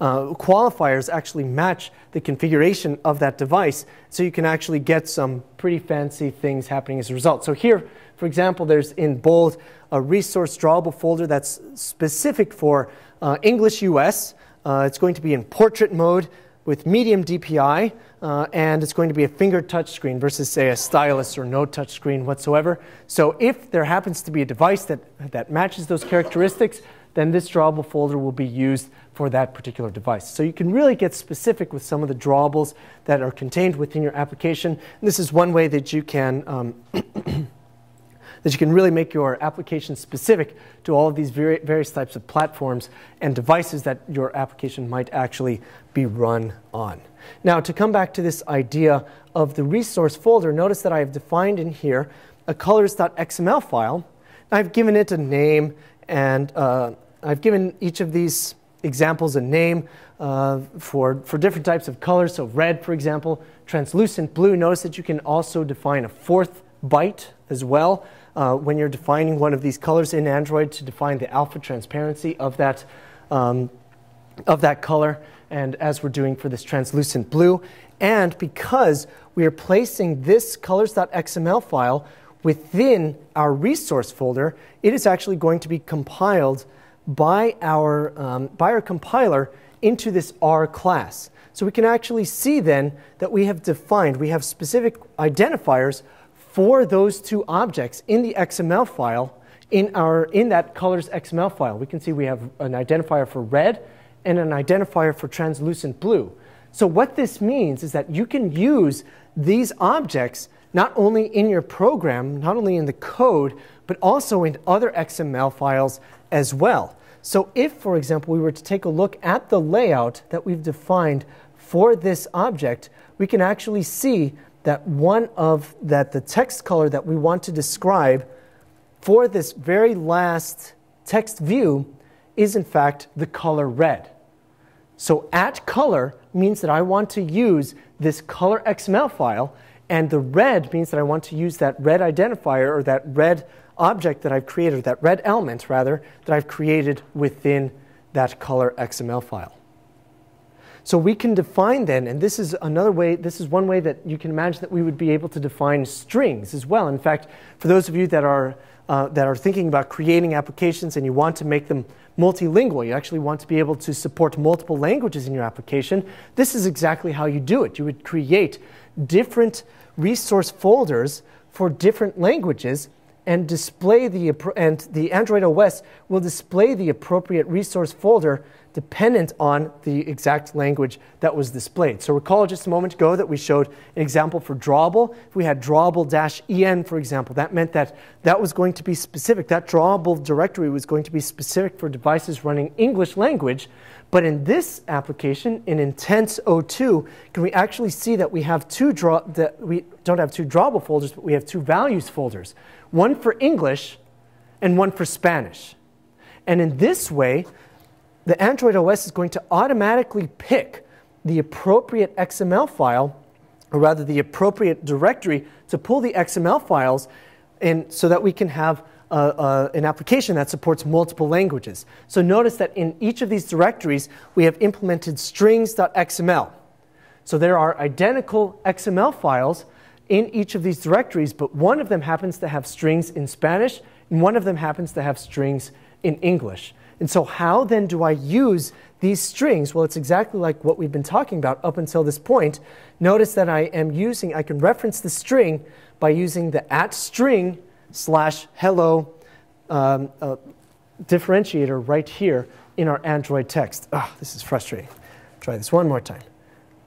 uh, qualifiers actually match the configuration of that device. So you can actually get some pretty fancy things happening as a result. So here, for example, there's in bold a resource drawable folder that's specific for uh, English US. Uh, it's going to be in portrait mode with medium DPI, uh, and it's going to be a finger touch screen versus, say, a stylus or no touch screen whatsoever. So if there happens to be a device that, that matches those characteristics, then this drawable folder will be used for that particular device. So you can really get specific with some of the drawables that are contained within your application. And this is one way that you can um, *clears throat* that you can really make your application specific to all of these various types of platforms and devices that your application might actually be run on. Now, to come back to this idea of the resource folder, notice that I have defined in here a colors.xml file. I've given it a name, and uh, I've given each of these examples a name uh, for, for different types of colors. So, red, for example, translucent blue. Notice that you can also define a fourth byte as well uh, when you're defining one of these colors in Android to define the alpha transparency of that, um, of that color, and as we're doing for this translucent blue. And because we are placing this colors.xml file within our resource folder, it is actually going to be compiled by our, um, by our compiler into this R class. So we can actually see then that we have defined, we have specific identifiers for those two objects in the XML file in, our, in that colors XML file. We can see we have an identifier for red and an identifier for translucent blue. So what this means is that you can use these objects not only in your program, not only in the code, but also in other XML files as well. So if, for example, we were to take a look at the layout that we've defined for this object, we can actually see that one of that the text color that we want to describe for this very last text view is in fact the color red. So at color means that I want to use this color XML file, and the red means that I want to use that red identifier or that red object that I've created, that red element rather, that I've created within that color XML file. So we can define then, and this is another way, this is one way that you can imagine that we would be able to define strings as well. In fact, for those of you that are, uh, that are thinking about creating applications and you want to make them multilingual, you actually want to be able to support multiple languages in your application, this is exactly how you do it. You would create different resource folders for different languages and display the, and the Android OS will display the appropriate resource folder dependent on the exact language that was displayed. So recall just a moment ago that we showed an example for drawable. If we had drawable-en, for example, that meant that that was going to be specific. That drawable directory was going to be specific for devices running English language. But in this application, in Intents02, can we actually see that we have two draw that we don't have two drawable folders, but we have two values folders, one for English and one for Spanish. And in this way, the Android OS is going to automatically pick the appropriate XML file, or rather the appropriate directory to pull the XML files in so that we can have an application that supports multiple languages. So notice that in each of these directories, we have implemented strings.xml. So there are identical XML files in each of these directories, but one of them happens to have strings in Spanish, and one of them happens to have strings in English. And so, how then do I use these strings? Well, it's exactly like what we've been talking about up until this point. Notice that I am using, I can reference the string by using the at string slash hello um, uh, differentiator right here in our Android text. Oh, this is frustrating. Try this one more time.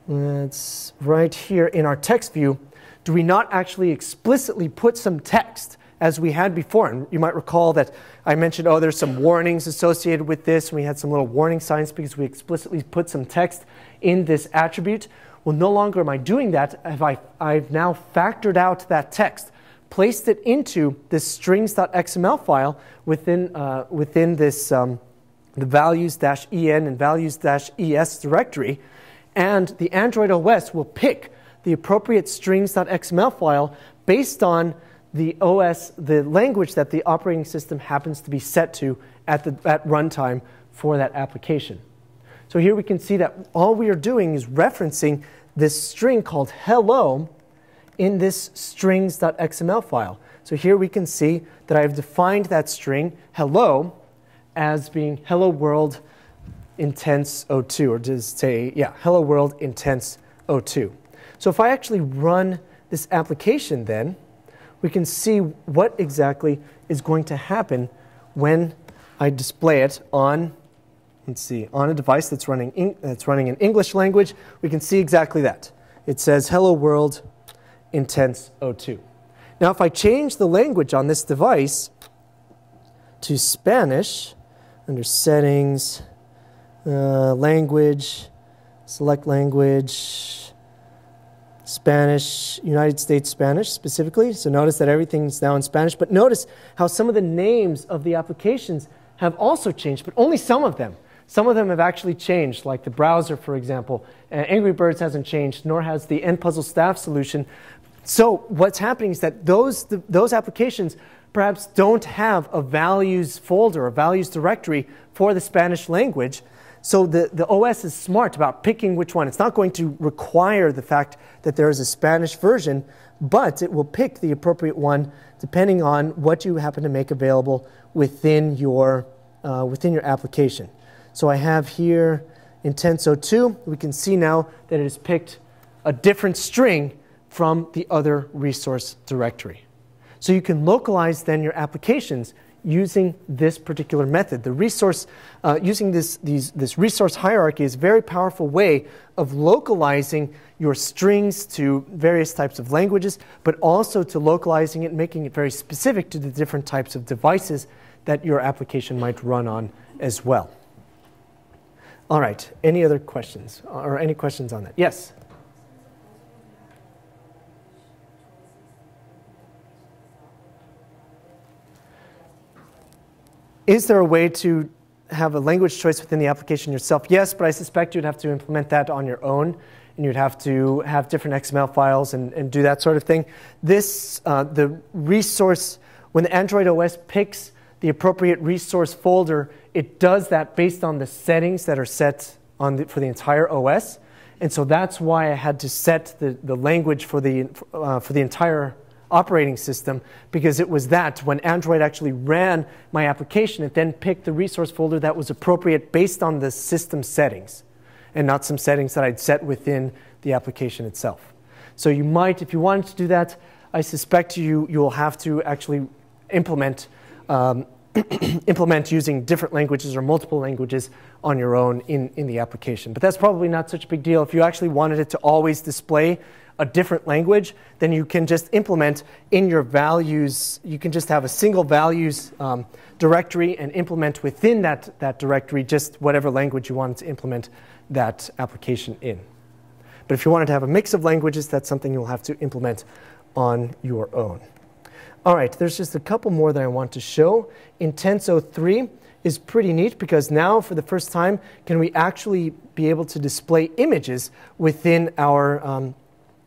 It's right here in our text view. Do we not actually explicitly put some text? as we had before. And you might recall that I mentioned, oh, there's some warnings associated with this. And we had some little warning signs because we explicitly put some text in this attribute. Well, no longer am I doing that. I've now factored out that text, placed it into this strings.xml file within, uh, within this, um, the values-en and values-es directory, and the Android OS will pick the appropriate strings.xml file based on the OS, the language that the operating system happens to be set to at, the, at runtime for that application. So here we can see that all we are doing is referencing this string called hello in this strings.xml file. So here we can see that I've defined that string hello as being hello world Intents 02, or just say, yeah, hello world Intents 02. So if I actually run this application then, we can see what exactly is going to happen when I display it on, let's see, on a device that's running, that's running in English language. We can see exactly that. It says hello world Intents 02. Now if I change the language on this device to Spanish, under settings, uh, language, select language, Spanish, United States Spanish specifically. So notice that everything's now in Spanish. But notice how some of the names of the applications have also changed, but only some of them. Some of them have actually changed, like the browser, for example. Uh, Angry Birds hasn't changed, nor has the n-puzzle staff solution. So what's happening is that those, the, those applications perhaps don't have a values folder, a values directory for the Spanish language. So the, the OS is smart about picking which one. It's not going to require the fact that there is a Spanish version, but it will pick the appropriate one depending on what you happen to make available within your, uh, within your application. So I have here Intents02. We can see now that it has picked a different string from the other resource directory. So you can localize then your applications using this particular method. The resource, uh, using this, these, this resource hierarchy is a very powerful way of localizing your strings to various types of languages, but also to localizing it, making it very specific to the different types of devices that your application might run on as well. All right, any other questions or any questions on that? Yes? Is there a way to have a language choice within the application yourself? Yes, but I suspect you'd have to implement that on your own, and you'd have to have different XML files and, and do that sort of thing. This, uh, the resource, when the Android OS picks the appropriate resource folder, it does that based on the settings that are set on the, for the entire OS. And so that's why I had to set the, the language for the, uh, for the entire operating system because it was that when Android actually ran my application, it then picked the resource folder that was appropriate based on the system settings and not some settings that I'd set within the application itself. So you might, if you wanted to do that, I suspect you, you will have to actually implement, um, *clears throat* implement using different languages or multiple languages on your own in, in the application. But that's probably not such a big deal. If you actually wanted it to always display a different language, then you can just implement in your values, you can just have a single values um, directory and implement within that, that directory just whatever language you wanted to implement that application in. But if you wanted to have a mix of languages, that's something you'll have to implement on your own. All right, there's just a couple more that I want to show. Intents03 is pretty neat because now, for the first time, can we actually be able to display images within our um,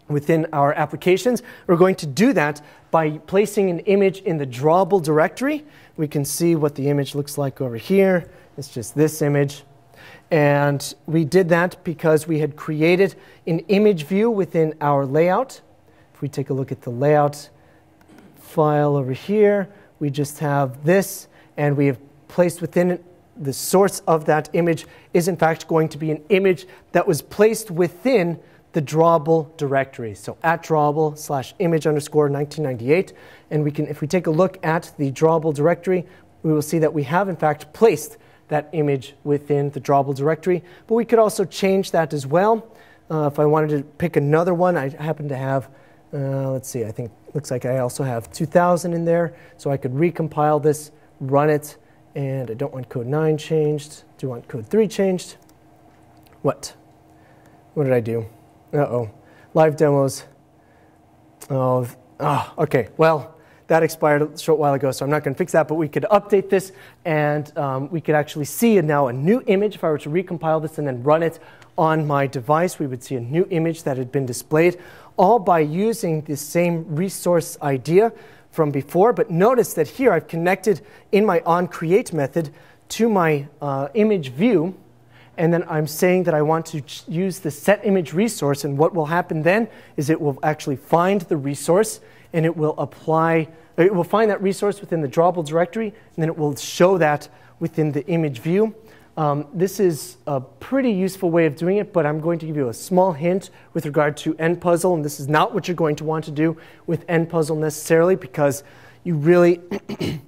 within our applications. We're going to do that by placing an image in the drawable directory. We can see what the image looks like over here. It's just this image. And we did that because we had created an image view within our layout. If we take a look at the layout file over here, we just have this, and we have placed within it the source of that image is in fact going to be an image that was placed within the drawable directory. So at drawable slash image underscore 1998. And we can, if we take a look at the drawable directory, we will see that we have in fact placed that image within the drawable directory. But we could also change that as well. Uh, if I wanted to pick another one, I happen to have, uh, let's see, I think looks like I also have 2000 in there. So I could recompile this, run it, and I don't want code 9 changed. Do want code 3 changed? What? What did I do? Uh-oh. Live demos. Oh, oh, okay. Well, that expired a short while ago, so I'm not going to fix that, but we could update this and um, we could actually see now a new image. If I were to recompile this and then run it on my device, we would see a new image that had been displayed, all by using the same resource idea from before. But notice that here I've connected in my onCreate method to my uh, image view, and then I'm saying that I want to use the set image resource, and what will happen then is it will actually find the resource and it will apply, it will find that resource within the drawable directory, and then it will show that within the image view. Um, this is a pretty useful way of doing it, but I'm going to give you a small hint with regard to n-puzzle, and this is not what you're going to want to do with n-puzzle necessarily because you really, *clears throat*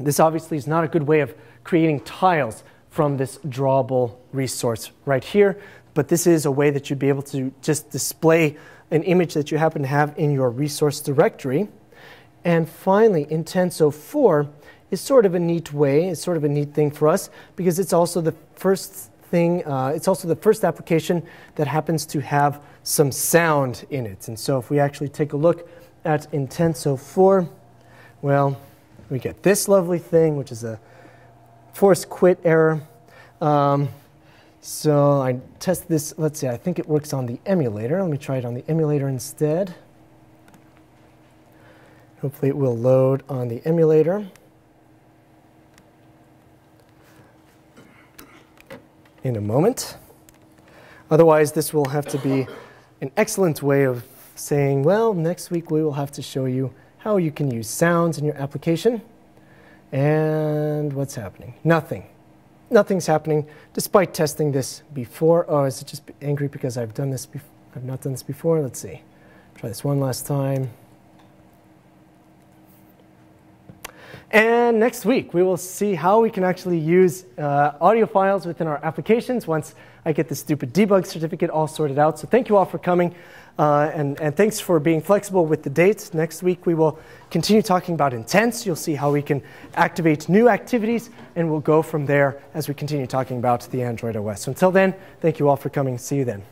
this obviously is not a good way of creating tiles from this drawable resource right here, but this is a way that you'd be able to just display an image that you happen to have in your resource directory. And finally, Intents04, is sort of a neat way. It's sort of a neat thing for us because it's also the first thing, uh, it's also the first application that happens to have some sound in it. And so if we actually take a look at Intents04, well, we get this lovely thing, which is a force quit error. Um, so I test this, let's see, I think it works on the emulator. Let me try it on the emulator instead. Hopefully it will load on the emulator. in a moment. Otherwise, this will have to be an excellent way of saying, well, next week we will have to show you how you can use sounds in your application. And what's happening? Nothing. Nothing's happening despite testing this before. Oh, is it just angry because I've done this before? I've not done this before? Let's see. Try this one last time. And next week, we will see how we can actually use uh, audio files within our applications once I get the stupid debug certificate all sorted out. So thank you all for coming, uh, and, and thanks for being flexible with the dates. Next week, we will continue talking about intents. You'll see how we can activate new activities, and we'll go from there as we continue talking about the Android OS. So until then, thank you all for coming. See you then.